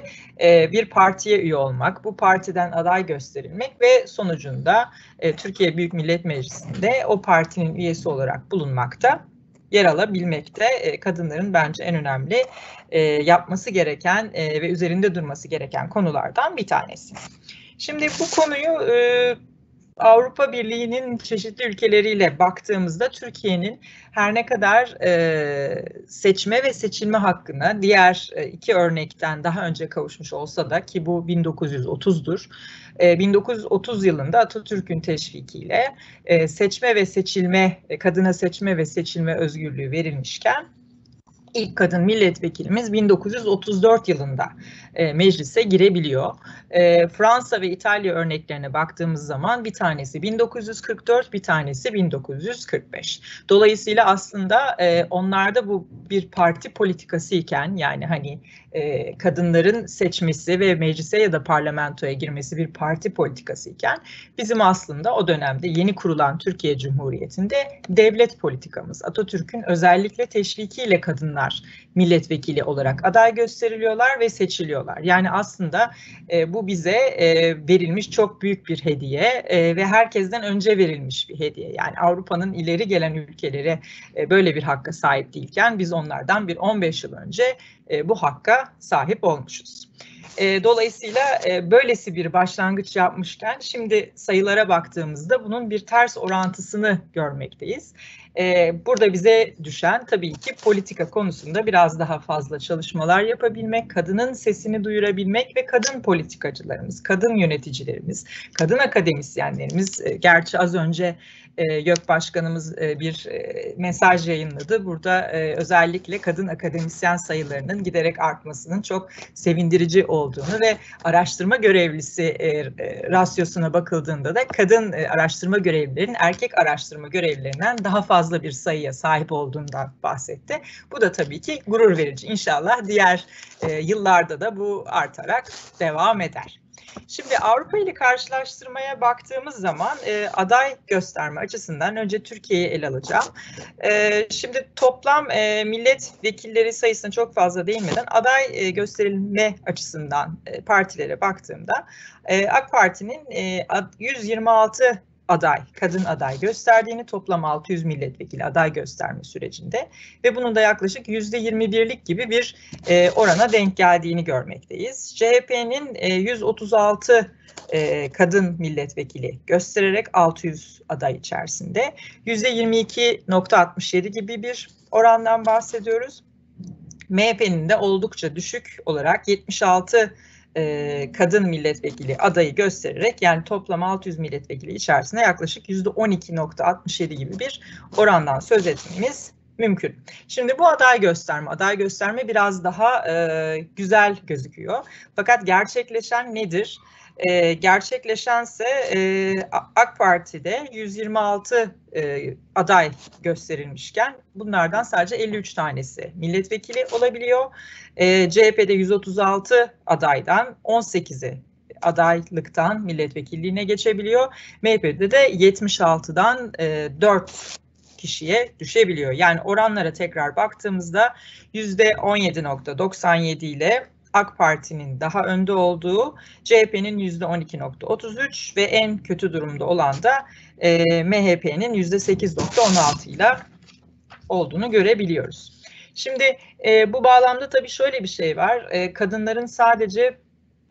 e, bir partiye üye olmak, bu partiden aday gösterilmek ve sonucunda e, Türkiye Büyük Millet Meclisi'nde o partinin üyesi olarak bulunmakta yer alabilmekte e, kadınların bence en önemli e, yapması gereken e, ve üzerinde durması gereken konulardan bir tanesi. Şimdi bu konuyu Avrupa Birliği'nin çeşitli ülkeleriyle baktığımızda Türkiye'nin her ne kadar e, seçme ve seçilme hakkına diğer e, iki örnekten daha önce kavuşmuş olsa da ki bu 1930'dur. E, 1930 yılında Atatürk'ün teşvikiyle e, seçme ve seçilme, e, kadına seçme ve seçilme özgürlüğü verilmişken ilk kadın milletvekilimiz 1934 yılında e, meclise girebiliyor. E, Fransa ve İtalya örneklerine baktığımız zaman bir tanesi 1944, bir tanesi 1945. Dolayısıyla aslında e, onlarda bu bir parti politikası iken yani hani e, kadınların seçmesi ve meclise ya da parlamentoya girmesi bir parti politikası iken bizim aslında o dönemde yeni kurulan Türkiye Cumhuriyeti'nde devlet politikamız Atatürk'ün özellikle teşvikiyle kadınlar milletvekili olarak aday gösteriliyorlar ve seçiliyorlar. Yani aslında e, bu bize e, verilmiş çok büyük bir hediye e, ve herkesten önce verilmiş bir hediye. Yani Avrupa'nın ileri gelen ülkeleri e, böyle bir hakka sahip değilken biz onlardan bir 15 yıl önce e, bu hakka sahip olmuşuz. E, dolayısıyla e, böylesi bir başlangıç yapmışken şimdi sayılara baktığımızda bunun bir ters orantısını görmekteyiz. E, burada bize düşen tabii ki politika konusunda biraz daha fazla çalışmalar yapabilmek, kadının sesini duyurabilmek ve kadın politikacılarımız, kadın yöneticilerimiz, kadın akademisyenlerimiz, gerçi az önce e, YÖK Başkanımız e, bir e, mesaj yayınladı. Burada e, özellikle kadın akademisyen sayılarının giderek artmasının çok sevindirici olduğunu ve araştırma görevlisi rasyosuna bakıldığında da kadın araştırma görevlilerinin erkek araştırma görevlilerinden daha fazla bir sayıya sahip olduğundan bahsetti. Bu da tabii ki gurur verici. İnşallah diğer yıllarda da bu artarak devam eder. Şimdi Avrupa ile karşılaştırmaya baktığımız zaman e, aday gösterme açısından önce Türkiye'yi ele alacağım. E, şimdi toplam e, milletvekilleri sayısına çok fazla değinmeden aday e, gösterilme açısından e, partilere baktığımda e, AK Parti'nin e, 126 aday, kadın aday gösterdiğini toplam 600 milletvekili aday gösterme sürecinde ve bunun da yaklaşık %21'lik gibi bir e, orana denk geldiğini görmekteyiz. CHP'nin e, 136 e, kadın milletvekili göstererek 600 aday içerisinde %22.67 gibi bir orandan bahsediyoruz. MHP'nin de oldukça düşük olarak 76 e, kadın milletvekili adayı göstererek yani toplam 600 milletvekili içerisinde yaklaşık %12.67 gibi bir orandan söz etmemiz mümkün. Şimdi bu aday gösterme, aday gösterme biraz daha e, güzel gözüküyor. Fakat gerçekleşen nedir? E, gerçekleşense e, AK Parti'de 126 e, aday gösterilmişken bunlardan sadece 53 tanesi milletvekili olabiliyor. E, CHP'de 136 adaydan 18'i adaylıktan milletvekilliğine geçebiliyor. MHP'de de 76'dan e, 4 kişiye düşebiliyor. Yani oranlara tekrar baktığımızda %17.97 ile AK Parti'nin daha önde olduğu, CHP'nin %12.33 ve en kötü durumda olan da e, MHP'nin %8.16 ile olduğunu görebiliyoruz. Şimdi e, bu bağlamda tabii şöyle bir şey var. E, kadınların sadece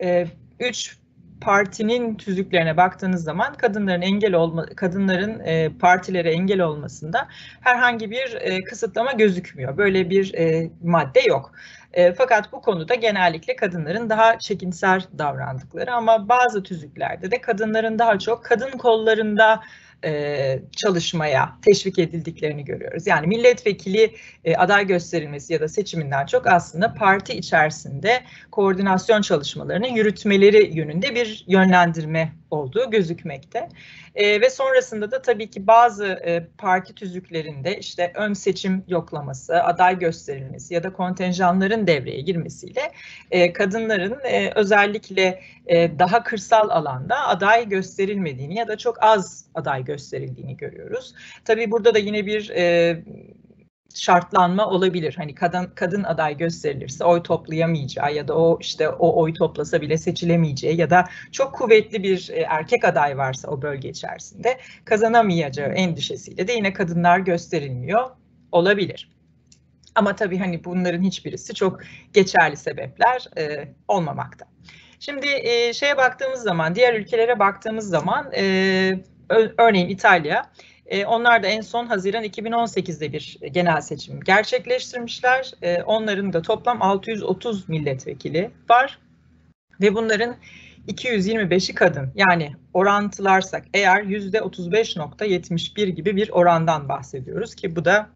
3 e, üç partinin tüzüklerine baktığınız zaman kadınların engel olma kadınların e, partilere engel olmasında herhangi bir e, kısıtlama gözükmüyor. Böyle bir e, madde yok. E, fakat bu konuda genellikle kadınların daha çekinsel davrandıkları ama bazı tüzüklerde de kadınların daha çok kadın kollarında e, çalışmaya teşvik edildiklerini görüyoruz. Yani milletvekili e, aday gösterilmesi ya da seçiminden çok aslında parti içerisinde koordinasyon çalışmalarını yürütmeleri yönünde bir yönlendirme olduğu gözükmekte. E, ve sonrasında da tabii ki bazı e, parti tüzüklerinde işte ön seçim yoklaması, aday gösterilmesi ya da kontenjanların devreye girmesiyle e, kadınların e, özellikle e, daha kırsal alanda aday gösterilmediğini ya da çok az aday gösterildiğini görüyoruz. Tabii burada da yine bir e, şartlanma olabilir. Hani kadın kadın aday gösterilirse oy toplayamayacağı ya da o işte o oy toplasa bile seçilemeyeceği ya da çok kuvvetli bir e, erkek aday varsa o bölge içerisinde kazanamayacağı endişesiyle de yine kadınlar gösterilmiyor olabilir. Ama tabii hani bunların hiçbirisi çok geçerli sebepler e, olmamakta. Şimdi e, şeye baktığımız zaman, diğer ülkelere baktığımız zaman e, örneğin İtalya e, onlar da en son Haziran 2018'de bir genel seçim gerçekleştirmişler. E, onların da toplam 630 milletvekili var ve bunların 225'i kadın. Yani orantılarsak eğer %35.71 gibi bir orandan bahsediyoruz ki bu da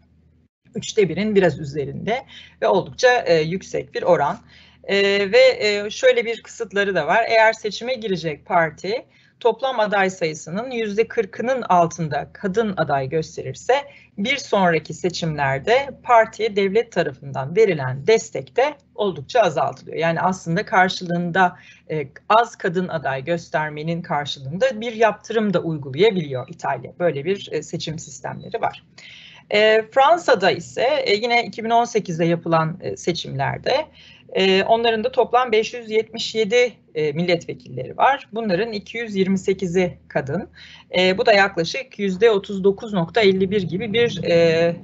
üçte birin biraz üzerinde ve oldukça e, yüksek bir oran. E, ve e, şöyle bir kısıtları da var. Eğer seçime girecek parti toplam aday sayısının yüzde 40'ının altında kadın aday gösterirse bir sonraki seçimlerde partiye devlet tarafından verilen destek de oldukça azaltılıyor. Yani aslında karşılığında e, az kadın aday göstermenin karşılığında bir yaptırım da uygulayabiliyor İtalya. Böyle bir e, seçim sistemleri var. E, Fransa'da ise e, yine 2018'de yapılan e, seçimlerde e, onların da toplam 577 e, milletvekilleri var. Bunların 228'i kadın. E, bu da yaklaşık %39.51 gibi bir e,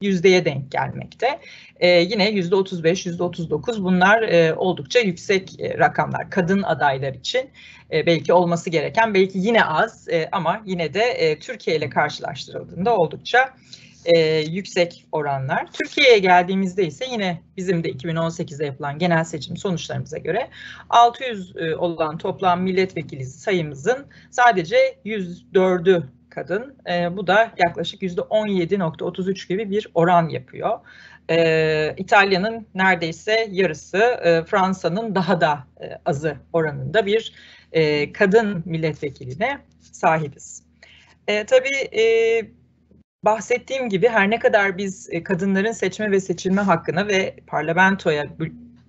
yüzdeye denk gelmekte. E, yine %35, %39 bunlar e, oldukça yüksek e, rakamlar. Kadın adaylar için e, belki olması gereken, belki yine az e, ama yine de e, Türkiye ile karşılaştırıldığında oldukça e, yüksek oranlar. Türkiye'ye geldiğimizde ise yine bizim de 2018'de yapılan genel seçim sonuçlarımıza göre 600 e, olan toplam milletvekili sayımızın sadece 104'ü kadın. E, bu da yaklaşık %17.33 gibi bir oran yapıyor. E, İtalya'nın neredeyse yarısı, e, Fransa'nın daha da e, azı oranında bir e, kadın milletvekiline sahibiz. E, tabii e, bahsettiğim gibi her ne kadar biz e, kadınların seçme ve seçilme hakkına ve parlamentoya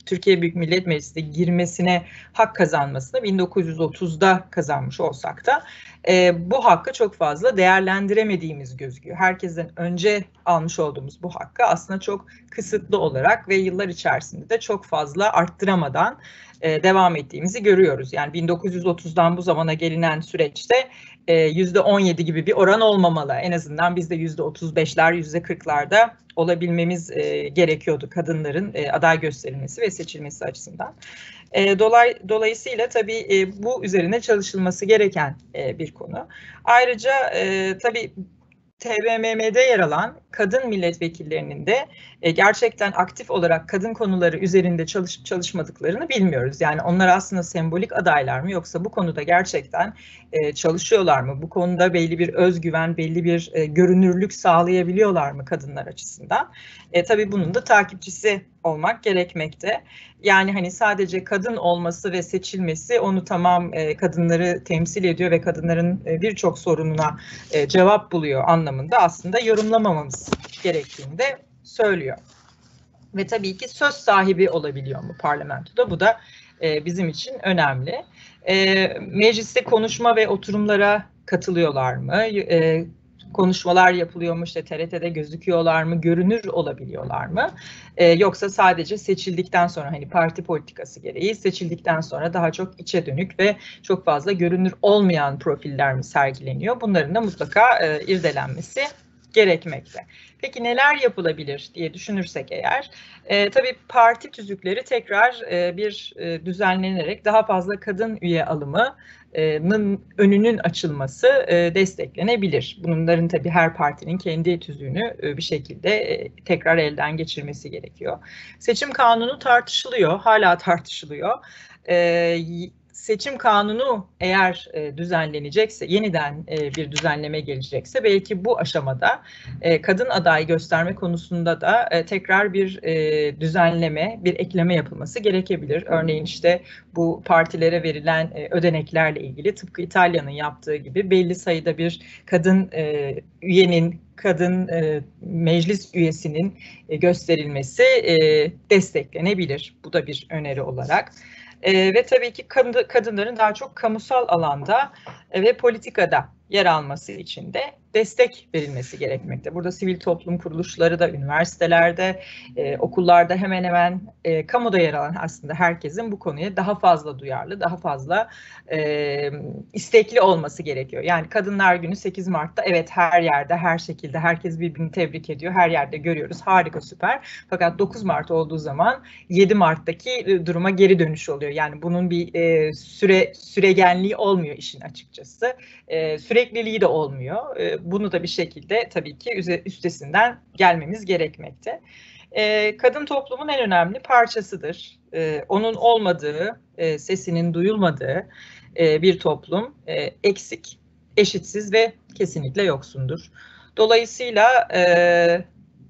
Türkiye Büyük Millet Meclisi'ne girmesine hak kazanmasını 1930'da kazanmış olsak da e, bu hakkı çok fazla değerlendiremediğimiz gözüküyor. Herkesten önce almış olduğumuz bu hakkı aslında çok kısıtlı olarak ve yıllar içerisinde de çok fazla arttıramadan e, devam ettiğimizi görüyoruz. Yani 1930'dan bu zamana gelinen süreçte %17 gibi bir oran olmamalı. En azından biz de %35'ler, %40'larda olabilmemiz e, gerekiyordu kadınların e, aday gösterilmesi ve seçilmesi açısından. E, dolay, dolayısıyla tabii e, bu üzerine çalışılması gereken e, bir konu. Ayrıca e, tabii TBMM'de yer alan kadın milletvekillerinin de e, gerçekten aktif olarak kadın konuları üzerinde çalışıp çalışmadıklarını bilmiyoruz. Yani onlar aslında sembolik adaylar mı yoksa bu konuda gerçekten e, çalışıyorlar mı? Bu konuda belli bir özgüven, belli bir e, görünürlük sağlayabiliyorlar mı kadınlar açısından? E, tabii bunun da takipçisi olmak gerekmekte. Yani hani sadece kadın olması ve seçilmesi onu tamam e, kadınları temsil ediyor ve kadınların e, birçok sorununa e, cevap buluyor anlamında aslında yorumlamamamız gerektiğini de söylüyor. Ve tabii ki söz sahibi olabiliyor mu parlamentoda? Bu da e, bizim için önemli. E, mecliste konuşma ve oturumlara katılıyorlar mı? E, konuşmalar yapılıyor mu, işte TRT'de gözüküyorlar mı, görünür olabiliyorlar mı? Ee, yoksa sadece seçildikten sonra hani parti politikası gereği seçildikten sonra daha çok içe dönük ve çok fazla görünür olmayan profiller mi sergileniyor? Bunların da mutlaka e, irdelenmesi gerekmekte. Peki neler yapılabilir diye düşünürsek eğer, e, tabii parti tüzükleri tekrar e, bir e, düzenlenerek daha fazla kadın üye alımı önünün açılması e, desteklenebilir. Bunların tabii her partinin kendi tüzüğünü e, bir şekilde e, tekrar elden geçirmesi gerekiyor. Seçim kanunu tartışılıyor, hala tartışılıyor seçim kanunu eğer e, düzenlenecekse, yeniden e, bir düzenleme gelecekse belki bu aşamada e, kadın aday gösterme konusunda da e, tekrar bir e, düzenleme, bir ekleme yapılması gerekebilir. Örneğin işte bu partilere verilen e, ödeneklerle ilgili tıpkı İtalya'nın yaptığı gibi belli sayıda bir kadın e, üyenin kadın e, meclis üyesinin e, gösterilmesi e, desteklenebilir. Bu da bir öneri olarak. E, ve tabii ki kadın, kadınların daha çok kamusal alanda e, ve politikada yer alması için de destek verilmesi gerekmekte. Burada sivil toplum kuruluşları da üniversitelerde, e, okullarda hemen hemen e, kamuda yer alan aslında herkesin bu konuya daha fazla duyarlı, daha fazla e, istekli olması gerekiyor. Yani Kadınlar Günü 8 Mart'ta evet her yerde, her şekilde herkes birbirini tebrik ediyor. Her yerde görüyoruz. Harika, süper. Fakat 9 Mart olduğu zaman 7 Mart'taki e, duruma geri dönüş oluyor. Yani bunun bir e, süre süregenliği olmuyor işin açıkçası. E, sürekliliği de olmuyor. E, bunu da bir şekilde tabii ki üstesinden gelmemiz gerekmekte. E, kadın toplumun en önemli parçasıdır. E, onun olmadığı, e, sesinin duyulmadığı e, bir toplum e, eksik, eşitsiz ve kesinlikle yoksundur. Dolayısıyla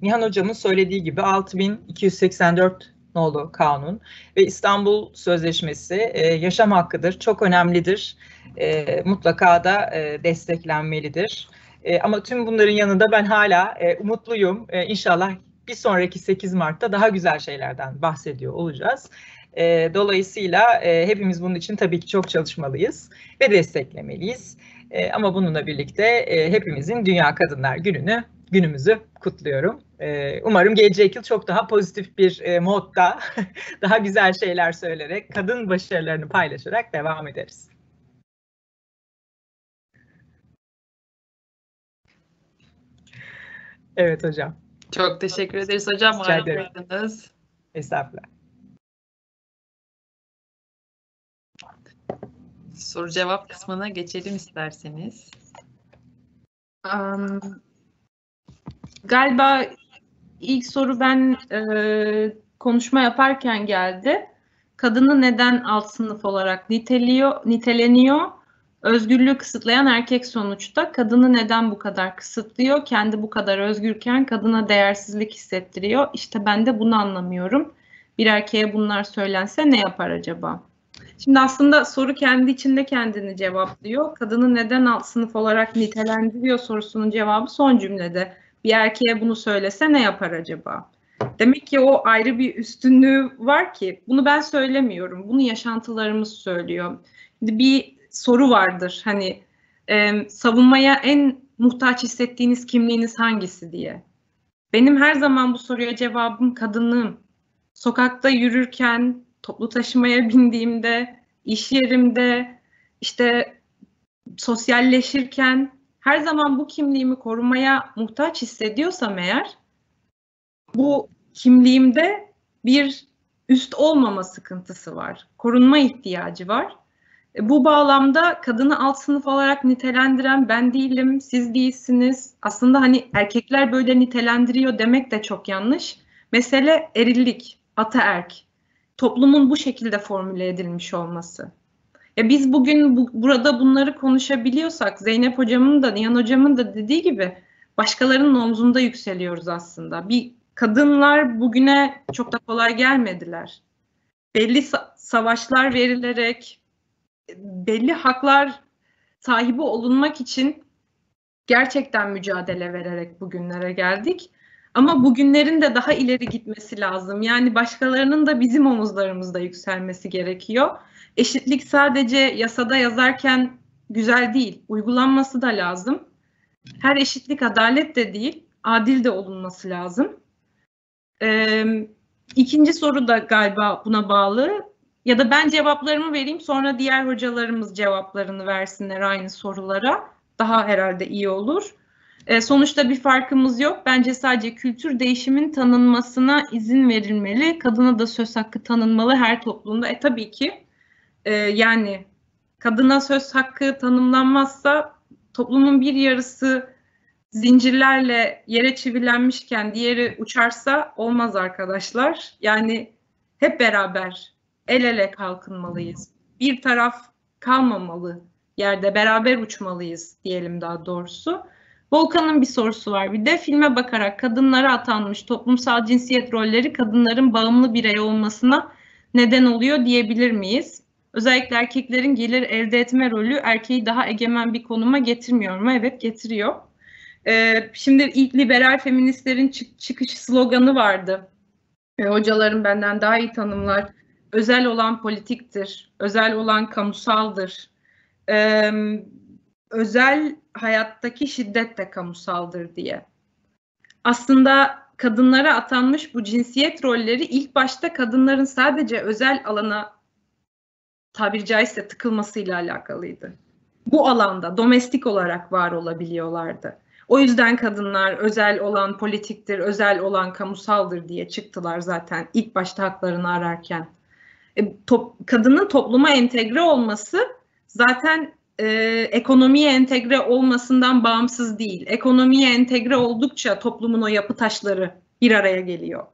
Nihan Hocam'ın söylediği gibi 6284 nolu kanun ve İstanbul Sözleşmesi e, yaşam hakkıdır, çok önemlidir, e, mutlaka da e, desteklenmelidir. E, ama tüm bunların yanında ben hala e, umutluyum. E, inşallah bir sonraki 8 Mart'ta daha güzel şeylerden bahsediyor olacağız. E, dolayısıyla e, hepimiz bunun için tabii ki çok çalışmalıyız ve desteklemeliyiz. E, ama bununla birlikte e, hepimizin Dünya Kadınlar Günü'nü günümüzü kutluyorum. E, umarım gelecek yıl çok daha pozitif bir e, modda, daha güzel şeyler söyleyerek, kadın başarılarını paylaşarak devam ederiz. Evet hocam. Çok teşekkür ederiz hocam. Rica ederim. Estağfurullah. Soru cevap kısmına geçelim isterseniz. Um, galiba ilk soru ben e, konuşma yaparken geldi. Kadını neden alt sınıf olarak niteliyor, niteleniyor? Özgürlüğü kısıtlayan erkek sonuçta kadını neden bu kadar kısıtlıyor? Kendi bu kadar özgürken kadına değersizlik hissettiriyor. İşte ben de bunu anlamıyorum. Bir erkeğe bunlar söylense ne yapar acaba? Şimdi aslında soru kendi içinde kendini cevaplıyor. Kadını neden alt sınıf olarak nitelendiriyor sorusunun cevabı son cümlede. Bir erkeğe bunu söylese ne yapar acaba? Demek ki o ayrı bir üstünlüğü var ki bunu ben söylemiyorum. Bunu yaşantılarımız söylüyor. Bir soru vardır hani e, savunmaya en muhtaç hissettiğiniz kimliğiniz hangisi diye. Benim her zaman bu soruya cevabım kadınlığım. Sokakta yürürken, toplu taşımaya bindiğimde, iş yerimde, işte sosyalleşirken her zaman bu kimliğimi korumaya muhtaç hissediyorsam eğer bu kimliğimde bir üst olmama sıkıntısı var. Korunma ihtiyacı var. E, bu bağlamda kadını alt sınıf olarak nitelendiren ben değilim, siz değilsiniz. Aslında hani erkekler böyle nitelendiriyor demek de çok yanlış. Mesele erillik, ataerk. Toplumun bu şekilde formüle edilmiş olması. Ya biz bugün bu, burada bunları konuşabiliyorsak Zeynep hocamın da Nihan hocamın da dediği gibi başkalarının omzunda yükseliyoruz aslında. Bir kadınlar bugüne çok da kolay gelmediler. Belli sa- savaşlar verilerek belli haklar sahibi olunmak için gerçekten mücadele vererek bugünlere geldik. Ama bugünlerin de daha ileri gitmesi lazım. Yani başkalarının da bizim omuzlarımızda yükselmesi gerekiyor. Eşitlik sadece yasada yazarken güzel değil, uygulanması da lazım. Her eşitlik adalet de değil, adil de olunması lazım. Ee, ikinci soru da galiba buna bağlı. Ya da ben cevaplarımı vereyim sonra diğer hocalarımız cevaplarını versinler aynı sorulara. Daha herhalde iyi olur. E, sonuçta bir farkımız yok. Bence sadece kültür değişimin tanınmasına izin verilmeli. Kadına da söz hakkı tanınmalı her toplumda. E tabii ki e, yani kadına söz hakkı tanımlanmazsa toplumun bir yarısı zincirlerle yere çivilenmişken diğeri uçarsa olmaz arkadaşlar. Yani hep beraber el ele kalkınmalıyız. Bir taraf kalmamalı yerde beraber uçmalıyız diyelim daha doğrusu. Volkan'ın bir sorusu var. Bir de filme bakarak kadınlara atanmış toplumsal cinsiyet rolleri kadınların bağımlı birey olmasına neden oluyor diyebilir miyiz? Özellikle erkeklerin gelir elde etme rolü erkeği daha egemen bir konuma getirmiyor mu? Evet getiriyor. Ee, şimdi ilk liberal feministlerin çık çıkış sloganı vardı. E, hocalarım benden daha iyi tanımlar. Özel olan politiktir, özel olan kamusaldır. Ee, özel hayattaki şiddet de kamusaldır diye. Aslında kadınlara atanmış bu cinsiyet rolleri ilk başta kadınların sadece özel alana tabiri caizse tıkılmasıyla alakalıydı. Bu alanda domestik olarak var olabiliyorlardı. O yüzden kadınlar özel olan politiktir, özel olan kamusaldır diye çıktılar zaten ilk başta haklarını ararken. E, top, kadının topluma entegre olması zaten e, ekonomiye entegre olmasından bağımsız değil. Ekonomiye entegre oldukça toplumun o yapı taşları bir araya geliyor.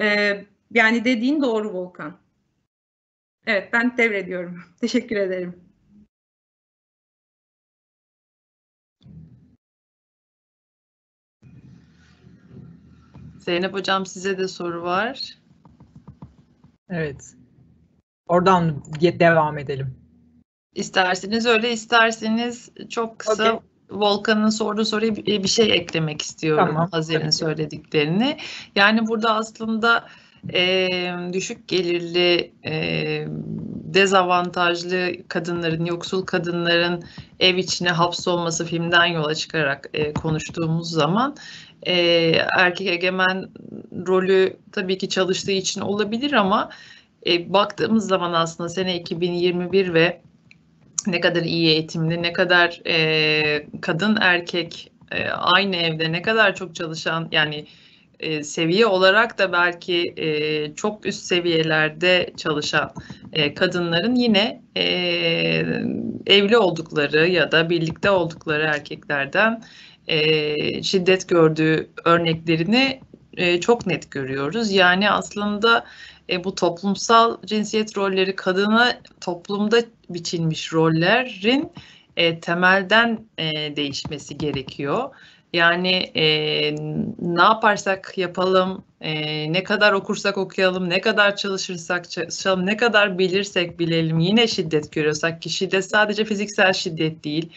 E, yani dediğin doğru Volkan. Evet ben devrediyorum. Teşekkür ederim. Zeynep Hocam size de soru var. Evet. Oradan devam edelim. İsterseniz öyle, isterseniz çok kısa okay. Volkan'ın sorduğu soruya bir şey eklemek istiyorum tamam. Hazir'in söylediklerini. Yani burada aslında e, düşük gelirli, e, dezavantajlı kadınların, yoksul kadınların ev içine hapsolması filmden yola çıkarak e, konuştuğumuz zaman e, erkek egemen rolü tabii ki çalıştığı için olabilir ama e, baktığımız zaman aslında sene 2021 ve ne kadar iyi eğitimli, ne kadar e, kadın erkek e, aynı evde ne kadar çok çalışan yani e, seviye olarak da belki e, çok üst seviyelerde çalışan e, kadınların yine e, evli oldukları ya da birlikte oldukları erkeklerden e, şiddet gördüğü örneklerini e, çok net görüyoruz. Yani aslında e, bu toplumsal cinsiyet rolleri kadına toplumda biçilmiş rollerin e, temelden e, değişmesi gerekiyor. Yani e, ne yaparsak yapalım, e, ne kadar okursak okuyalım, ne kadar çalışırsak çalışalım, ne kadar bilirsek bilelim yine şiddet görüyorsak ki şiddet sadece fiziksel şiddet değil,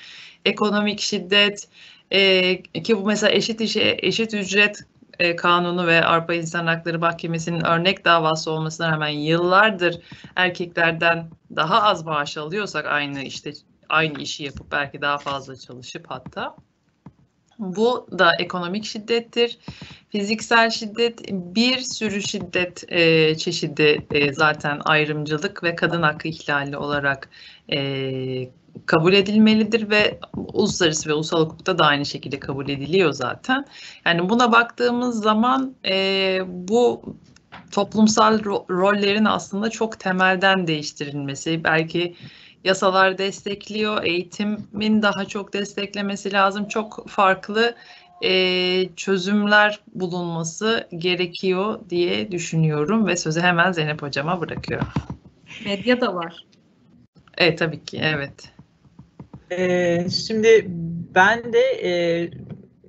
ekonomik şiddet e, ki bu mesela eşit işe eşit ücret e, Kanunu ve Avrupa İnsan Hakları Mahkemesi'nin örnek davası olmasına rağmen yıllardır erkeklerden daha az maaş alıyorsak aynı işte aynı işi yapıp belki daha fazla çalışıp hatta bu da ekonomik şiddettir. Fiziksel şiddet bir sürü şiddet e, çeşidi e, zaten ayrımcılık ve kadın hakkı ihlali olarak e, kabul edilmelidir ve uluslararası ve ulusal hukukta da aynı şekilde kabul ediliyor zaten. Yani buna baktığımız zaman e, bu toplumsal ro- rollerin aslında çok temelden değiştirilmesi, belki yasalar destekliyor, eğitimin daha çok desteklemesi lazım. Çok farklı e, çözümler bulunması gerekiyor diye düşünüyorum ve sözü hemen Zeynep Hocama bırakıyorum. Medya da var. Evet tabii ki, evet. Ee, şimdi ben de e,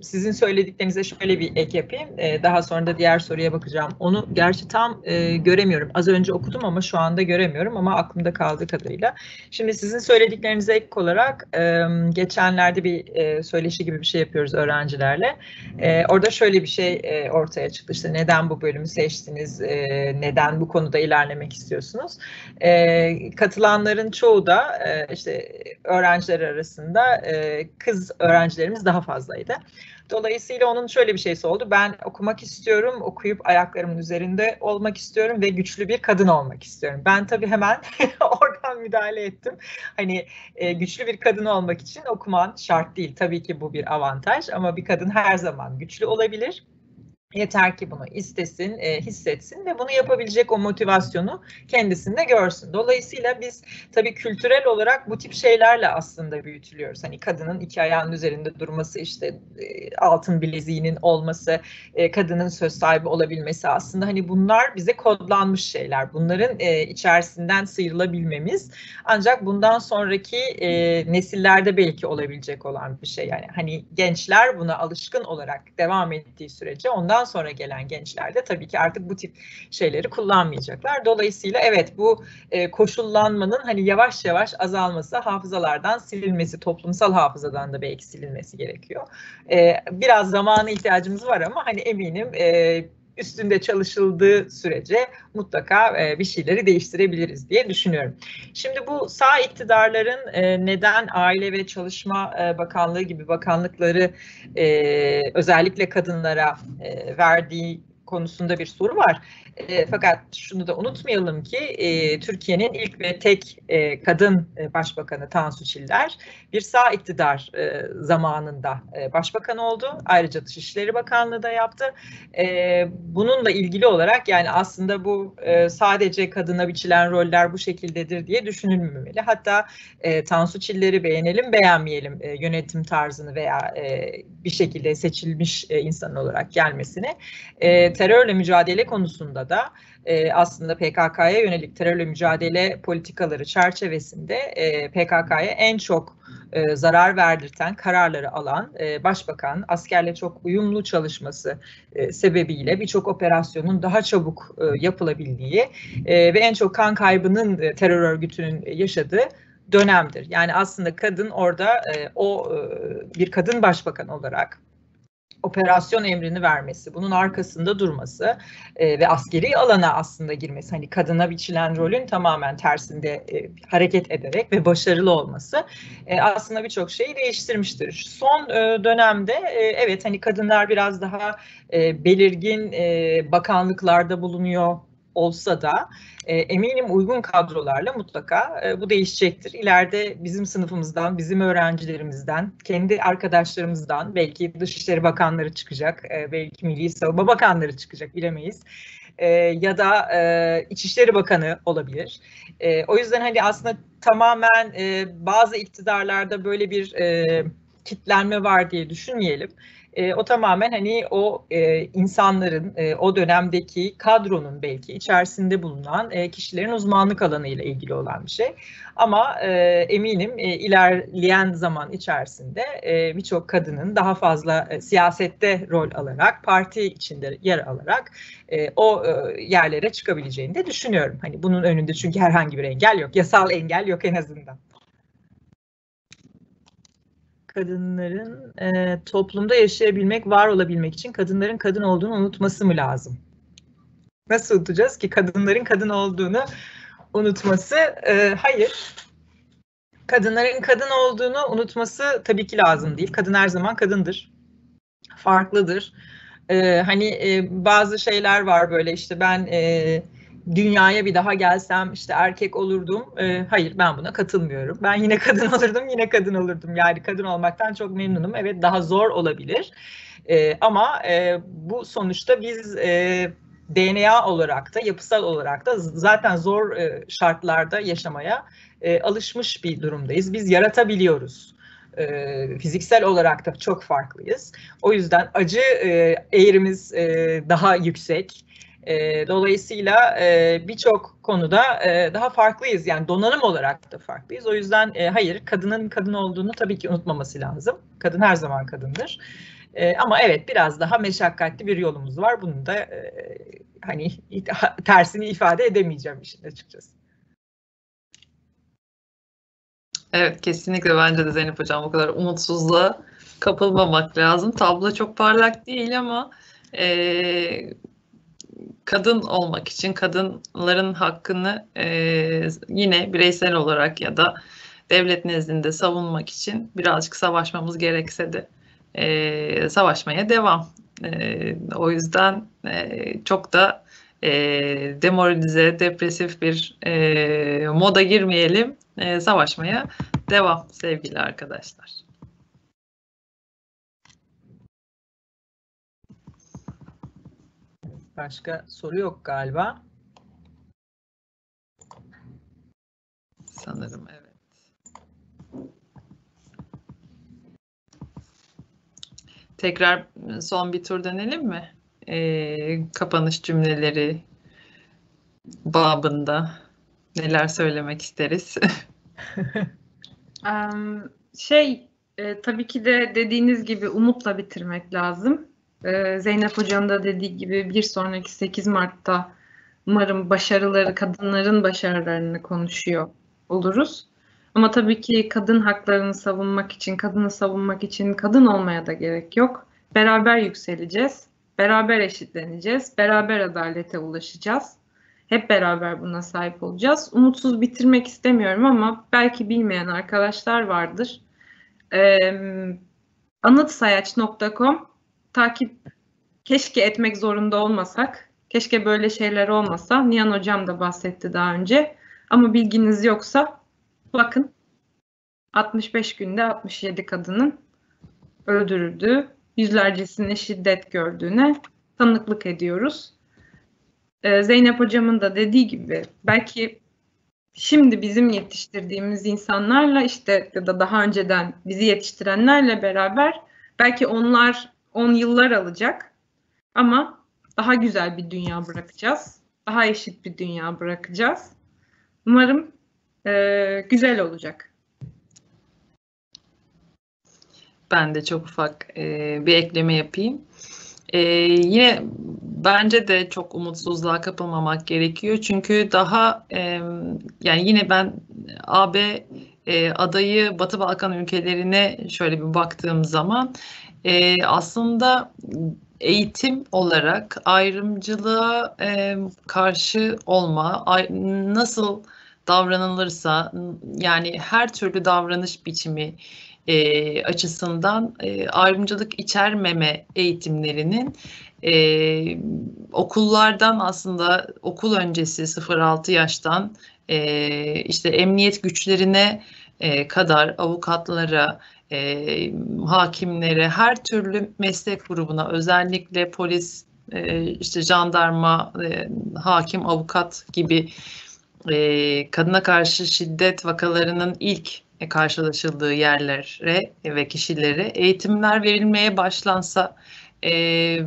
sizin söylediklerinize şöyle bir ek yapayım. Ee, daha sonra da diğer soruya bakacağım. Onu gerçi tam e, göremiyorum. Az önce okudum ama şu anda göremiyorum ama aklımda kaldığı kadarıyla. Şimdi sizin söylediklerinize ek olarak e, geçenlerde bir e, söyleşi gibi bir şey yapıyoruz öğrencilerle. Orada şöyle bir şey ortaya çıktı. İşte neden bu bölümü seçtiniz? Neden bu konuda ilerlemek istiyorsunuz? Katılanların çoğu da işte öğrenciler arasında kız öğrencilerimiz daha fazlaydı. Dolayısıyla onun şöyle bir şeysi oldu. Ben okumak istiyorum, okuyup ayaklarımın üzerinde olmak istiyorum ve güçlü bir kadın olmak istiyorum. Ben tabii hemen oradan müdahale ettim. Hani e, güçlü bir kadın olmak için okuman şart değil. Tabii ki bu bir avantaj ama bir kadın her zaman güçlü olabilir. Yeter ki bunu istesin, e, hissetsin ve bunu yapabilecek o motivasyonu kendisinde görsün. Dolayısıyla biz tabii kültürel olarak bu tip şeylerle aslında büyütülüyoruz. Hani kadının iki ayağının üzerinde durması, işte e, altın bileziğinin olması, e, kadının söz sahibi olabilmesi aslında hani bunlar bize kodlanmış şeyler. Bunların e, içerisinden sıyrılabilmemiz ancak bundan sonraki e, nesillerde belki olabilecek olan bir şey. Yani hani gençler buna alışkın olarak devam ettiği sürece ondan ondan sonra gelen gençler de tabii ki artık bu tip şeyleri kullanmayacaklar. Dolayısıyla evet bu e, koşullanmanın hani yavaş yavaş azalması, hafızalardan silinmesi, toplumsal hafızadan da belki silinmesi gerekiyor. E, biraz zamana ihtiyacımız var ama hani eminim e, üstünde çalışıldığı sürece mutlaka e, bir şeyleri değiştirebiliriz diye düşünüyorum. Şimdi bu sağ iktidarların e, neden Aile ve Çalışma e, Bakanlığı gibi bakanlıkları özellikle kadınlara verdiği konusunda bir soru var. E, fakat şunu da unutmayalım ki e, Türkiye'nin ilk ve tek e, kadın e, başbakanı Tansu Çiller bir sağ iktidar e, zamanında e, başbakan oldu. Ayrıca Dışişleri Bakanlığı da yaptı. E, bununla ilgili olarak yani aslında bu e, sadece kadına biçilen roller bu şekildedir diye düşünülmemeli. Hatta e, Tansu Çiller'i beğenelim beğenmeyelim e, yönetim tarzını veya e, bir şekilde seçilmiş e, insan olarak gelmesini e, terörle mücadele konusunda da e, aslında PKK'ya yönelik terörle mücadele politikaları çerçevesinde e, PKK'ya en çok e, zarar verdirten kararları alan e, başbakan askerle çok uyumlu çalışması e, sebebiyle birçok operasyonun daha çabuk e, yapılabildiği e, ve en çok kan kaybının e, terör örgütünün yaşadığı dönemdir. Yani aslında kadın orada e, o e, bir kadın başbakan olarak operasyon emrini vermesi, bunun arkasında durması e, ve askeri alana aslında girmesi, hani kadına biçilen rolün tamamen tersinde e, hareket ederek ve başarılı olması e, aslında birçok şeyi değiştirmiştir. Son e, dönemde e, evet hani kadınlar biraz daha e, belirgin e, bakanlıklarda bulunuyor olsa da e, eminim uygun kadrolarla mutlaka e, bu değişecektir. İleride bizim sınıfımızdan, bizim öğrencilerimizden, kendi arkadaşlarımızdan belki Dışişleri Bakanları çıkacak, e, belki Milli Savunma Bakanları çıkacak bilemeyiz. E, ya da e, İçişleri Bakanı olabilir. E, o yüzden hani aslında tamamen e, bazı iktidarlarda böyle bir e, kitlenme var diye düşünmeyelim. E, o tamamen hani o e, insanların e, o dönemdeki kadronun belki içerisinde bulunan e, kişilerin uzmanlık alanı ile ilgili olan bir şey. Ama e, eminim e, ilerleyen zaman içerisinde e, birçok kadının daha fazla e, siyasette rol alarak, parti içinde yer alarak e, o e, yerlere çıkabileceğini de düşünüyorum. Hani bunun önünde çünkü herhangi bir engel yok, yasal engel yok en azından. Kadınların e, toplumda yaşayabilmek, var olabilmek için kadınların kadın olduğunu unutması mı lazım? Nasıl unutacağız ki kadınların kadın olduğunu unutması? E, hayır. Kadınların kadın olduğunu unutması tabii ki lazım değil. Kadın her zaman kadındır. Farklıdır. E, hani e, bazı şeyler var böyle işte ben e, dünyaya bir daha gelsem işte erkek olurdum. E, hayır ben buna katılmıyorum. Ben yine kadın olurdum, yine kadın olurdum. Yani kadın olmaktan çok memnunum. Evet daha zor olabilir. E, ama e, bu sonuçta biz e, DNA olarak da yapısal olarak da zaten zor e, şartlarda yaşamaya e, alışmış bir durumdayız. Biz yaratabiliyoruz. E, fiziksel olarak da çok farklıyız. O yüzden acı e, eğrimiz e, daha yüksek. E, dolayısıyla e, birçok konuda e, daha farklıyız. Yani donanım olarak da farklıyız. O yüzden e, hayır kadının kadın olduğunu tabii ki unutmaması lazım. Kadın her zaman kadındır. E, ama evet biraz daha meşakkatli bir yolumuz var. Bunu da e, hani tersini ifade edemeyeceğim işin açıkçası. Evet kesinlikle bence de Zeynep Hocam bu kadar umutsuzluğa kapılmamak lazım. Tablo çok parlak değil ama e, kadın olmak için kadınların hakkını e, yine bireysel olarak ya da devlet nezdinde savunmak için birazcık savaşmamız gerekse de e, savaşmaya devam. E, o yüzden e, çok da e, demoralize, depresif bir e, moda girmeyelim. E, savaşmaya devam sevgili arkadaşlar. Başka soru yok galiba. Sanırım evet. Tekrar son bir tur dönelim mi? Ee, kapanış cümleleri babında neler söylemek isteriz? um, şey, e, tabii ki de dediğiniz gibi umutla bitirmek lazım. Ee, Zeynep Hoca'nın da dediği gibi bir sonraki 8 Mart'ta umarım başarıları, kadınların başarılarını konuşuyor oluruz. Ama tabii ki kadın haklarını savunmak için, kadını savunmak için kadın olmaya da gerek yok. Beraber yükseleceğiz, beraber eşitleneceğiz, beraber adalete ulaşacağız. Hep beraber buna sahip olacağız. Umutsuz bitirmek istemiyorum ama belki bilmeyen arkadaşlar vardır. Ee, anıtsayaç.com takip keşke etmek zorunda olmasak. Keşke böyle şeyler olmasa. Nihan Hocam da bahsetti daha önce. Ama bilginiz yoksa bakın 65 günde 67 kadının öldürüldüğü, yüzlercesine şiddet gördüğüne tanıklık ediyoruz. Ee, Zeynep Hocam'ın da dediği gibi belki şimdi bizim yetiştirdiğimiz insanlarla işte ya da daha önceden bizi yetiştirenlerle beraber belki onlar 10 yıllar alacak ama daha güzel bir dünya bırakacağız. Daha eşit bir dünya bırakacağız. Umarım e, güzel olacak. Ben de çok ufak e, bir ekleme yapayım. E, yine bence de çok umutsuzluğa kapılmamak gerekiyor. Çünkü daha e, yani yine ben AB e, adayı Batı Balkan ülkelerine şöyle bir baktığım zaman e, aslında eğitim olarak ayrımcılığa e, karşı olma, ay, nasıl davranılırsa yani her türlü davranış biçimi e, açısından e, ayrımcılık içermeme eğitimlerinin e, okullardan aslında okul öncesi 0-6 yaştan e, işte emniyet güçlerine e, kadar avukatlara, e, hakimlere, her türlü meslek grubuna özellikle polis, e, işte jandarma, e, hakim, avukat gibi e, kadına karşı şiddet vakalarının ilk karşılaşıldığı yerlere ve kişilere eğitimler verilmeye başlansa e,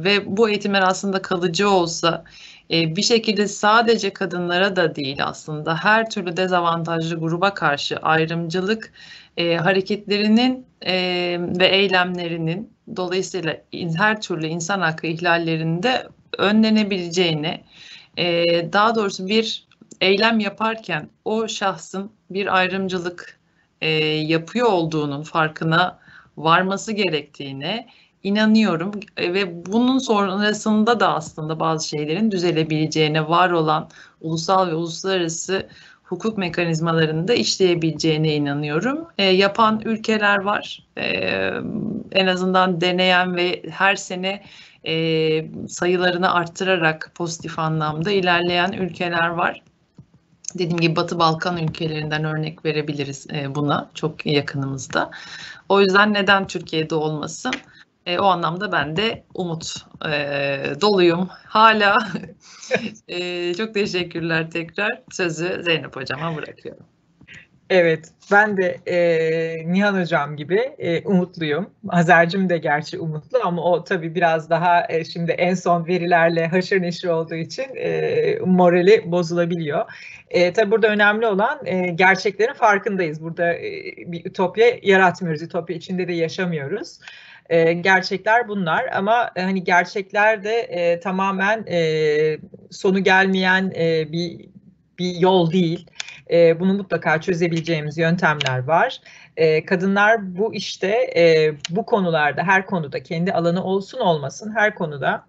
ve bu eğitimler aslında kalıcı olsa e, bir şekilde sadece kadınlara da değil aslında her türlü dezavantajlı gruba karşı ayrımcılık e, hareketlerinin e, ve eylemlerinin dolayısıyla her türlü insan hakkı ihlallerinde önlenebileceğini, e, daha doğrusu bir eylem yaparken o şahsın bir ayrımcılık e, yapıyor olduğunun farkına varması gerektiğine inanıyorum. E, ve bunun sonrasında da aslında bazı şeylerin düzelebileceğine, var olan ulusal ve uluslararası hukuk mekanizmalarını da işleyebileceğine inanıyorum. E, yapan ülkeler var. E, en azından deneyen ve her sene e, sayılarını arttırarak pozitif anlamda ilerleyen ülkeler var. Dediğim gibi Batı Balkan ülkelerinden örnek verebiliriz e, buna çok yakınımızda. O yüzden neden Türkiye'de olmasın? E, o anlamda ben de umut e, doluyum hala. e, çok teşekkürler tekrar. Sözü Zeynep Hocam'a bırakıyorum. Evet, ben de e, Nihan Hocam gibi e, umutluyum. Hazercim de gerçi umutlu ama o tabii biraz daha e, şimdi en son verilerle haşır neşir olduğu için e, morali bozulabiliyor. E, tabii burada önemli olan e, gerçeklerin farkındayız. Burada e, bir ütopya yaratmıyoruz, ütopya içinde de yaşamıyoruz. E, gerçekler bunlar ama e, hani gerçekler de e, tamamen e, sonu gelmeyen e, bir bir yol değil. E, bunu mutlaka çözebileceğimiz yöntemler var. E, kadınlar bu işte e, bu konularda her konuda kendi alanı olsun olmasın her konuda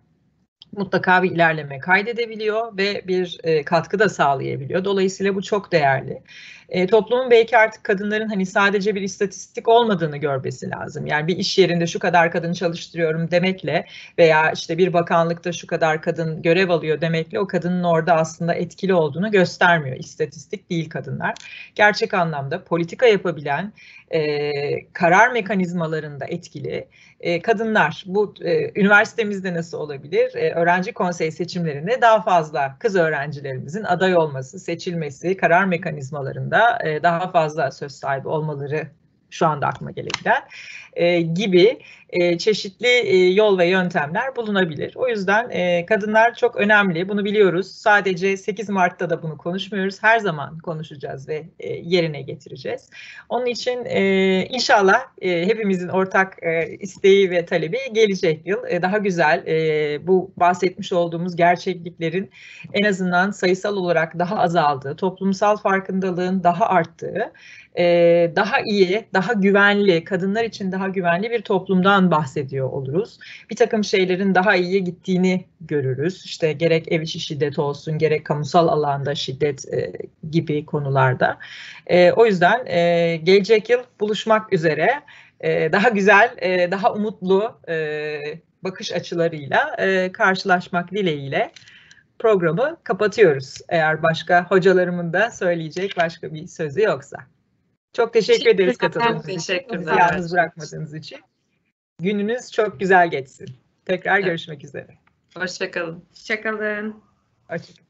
mutlaka bir ilerleme kaydedebiliyor ve bir e, katkı da sağlayabiliyor. Dolayısıyla bu çok değerli. E, toplumun belki artık kadınların hani sadece bir istatistik olmadığını görmesi lazım. Yani bir iş yerinde şu kadar kadın çalıştırıyorum demekle veya işte bir bakanlıkta şu kadar kadın görev alıyor demekle o kadının orada aslında etkili olduğunu göstermiyor. İstatistik değil kadınlar. Gerçek anlamda politika yapabilen, e, karar mekanizmalarında etkili e, kadınlar. Bu e, üniversitemizde nasıl olabilir? E, öğrenci konsey seçimlerinde daha fazla kız öğrencilerimizin aday olması, seçilmesi, karar mekanizmalarında e, daha fazla söz sahibi olmaları şu anda aklıma gelebilen e, gibi e, çeşitli e, yol ve yöntemler bulunabilir. O yüzden e, kadınlar çok önemli. Bunu biliyoruz. Sadece 8 Mart'ta da bunu konuşmuyoruz. Her zaman konuşacağız ve e, yerine getireceğiz. Onun için e, inşallah e, hepimizin ortak e, isteği ve talebi gelecek yıl e, daha güzel e, bu bahsetmiş olduğumuz gerçekliklerin en azından sayısal olarak daha azaldığı, toplumsal farkındalığın daha arttığı, e, daha iyi, daha güvenli, kadınlar için daha güvenli bir toplumdan bahsediyor oluruz. Bir takım şeylerin daha iyiye gittiğini görürüz. İşte gerek ev içi şiddet olsun, gerek kamusal alanda şiddet e, gibi konularda. E, o yüzden e, gelecek yıl buluşmak üzere e, daha güzel, e, daha umutlu e, bakış açılarıyla e, karşılaşmak dileğiyle programı kapatıyoruz. Eğer başka hocalarımın da söyleyecek başka bir sözü yoksa. Çok teşekkür ederiz katıldığınız için. Teşekkürler. Bizi yalnız bırakmadığınız için. Gününüz çok güzel geçsin. Tekrar görüşmek üzere. Hoşçakalın. Hoşçakalın. Hoşçakalın.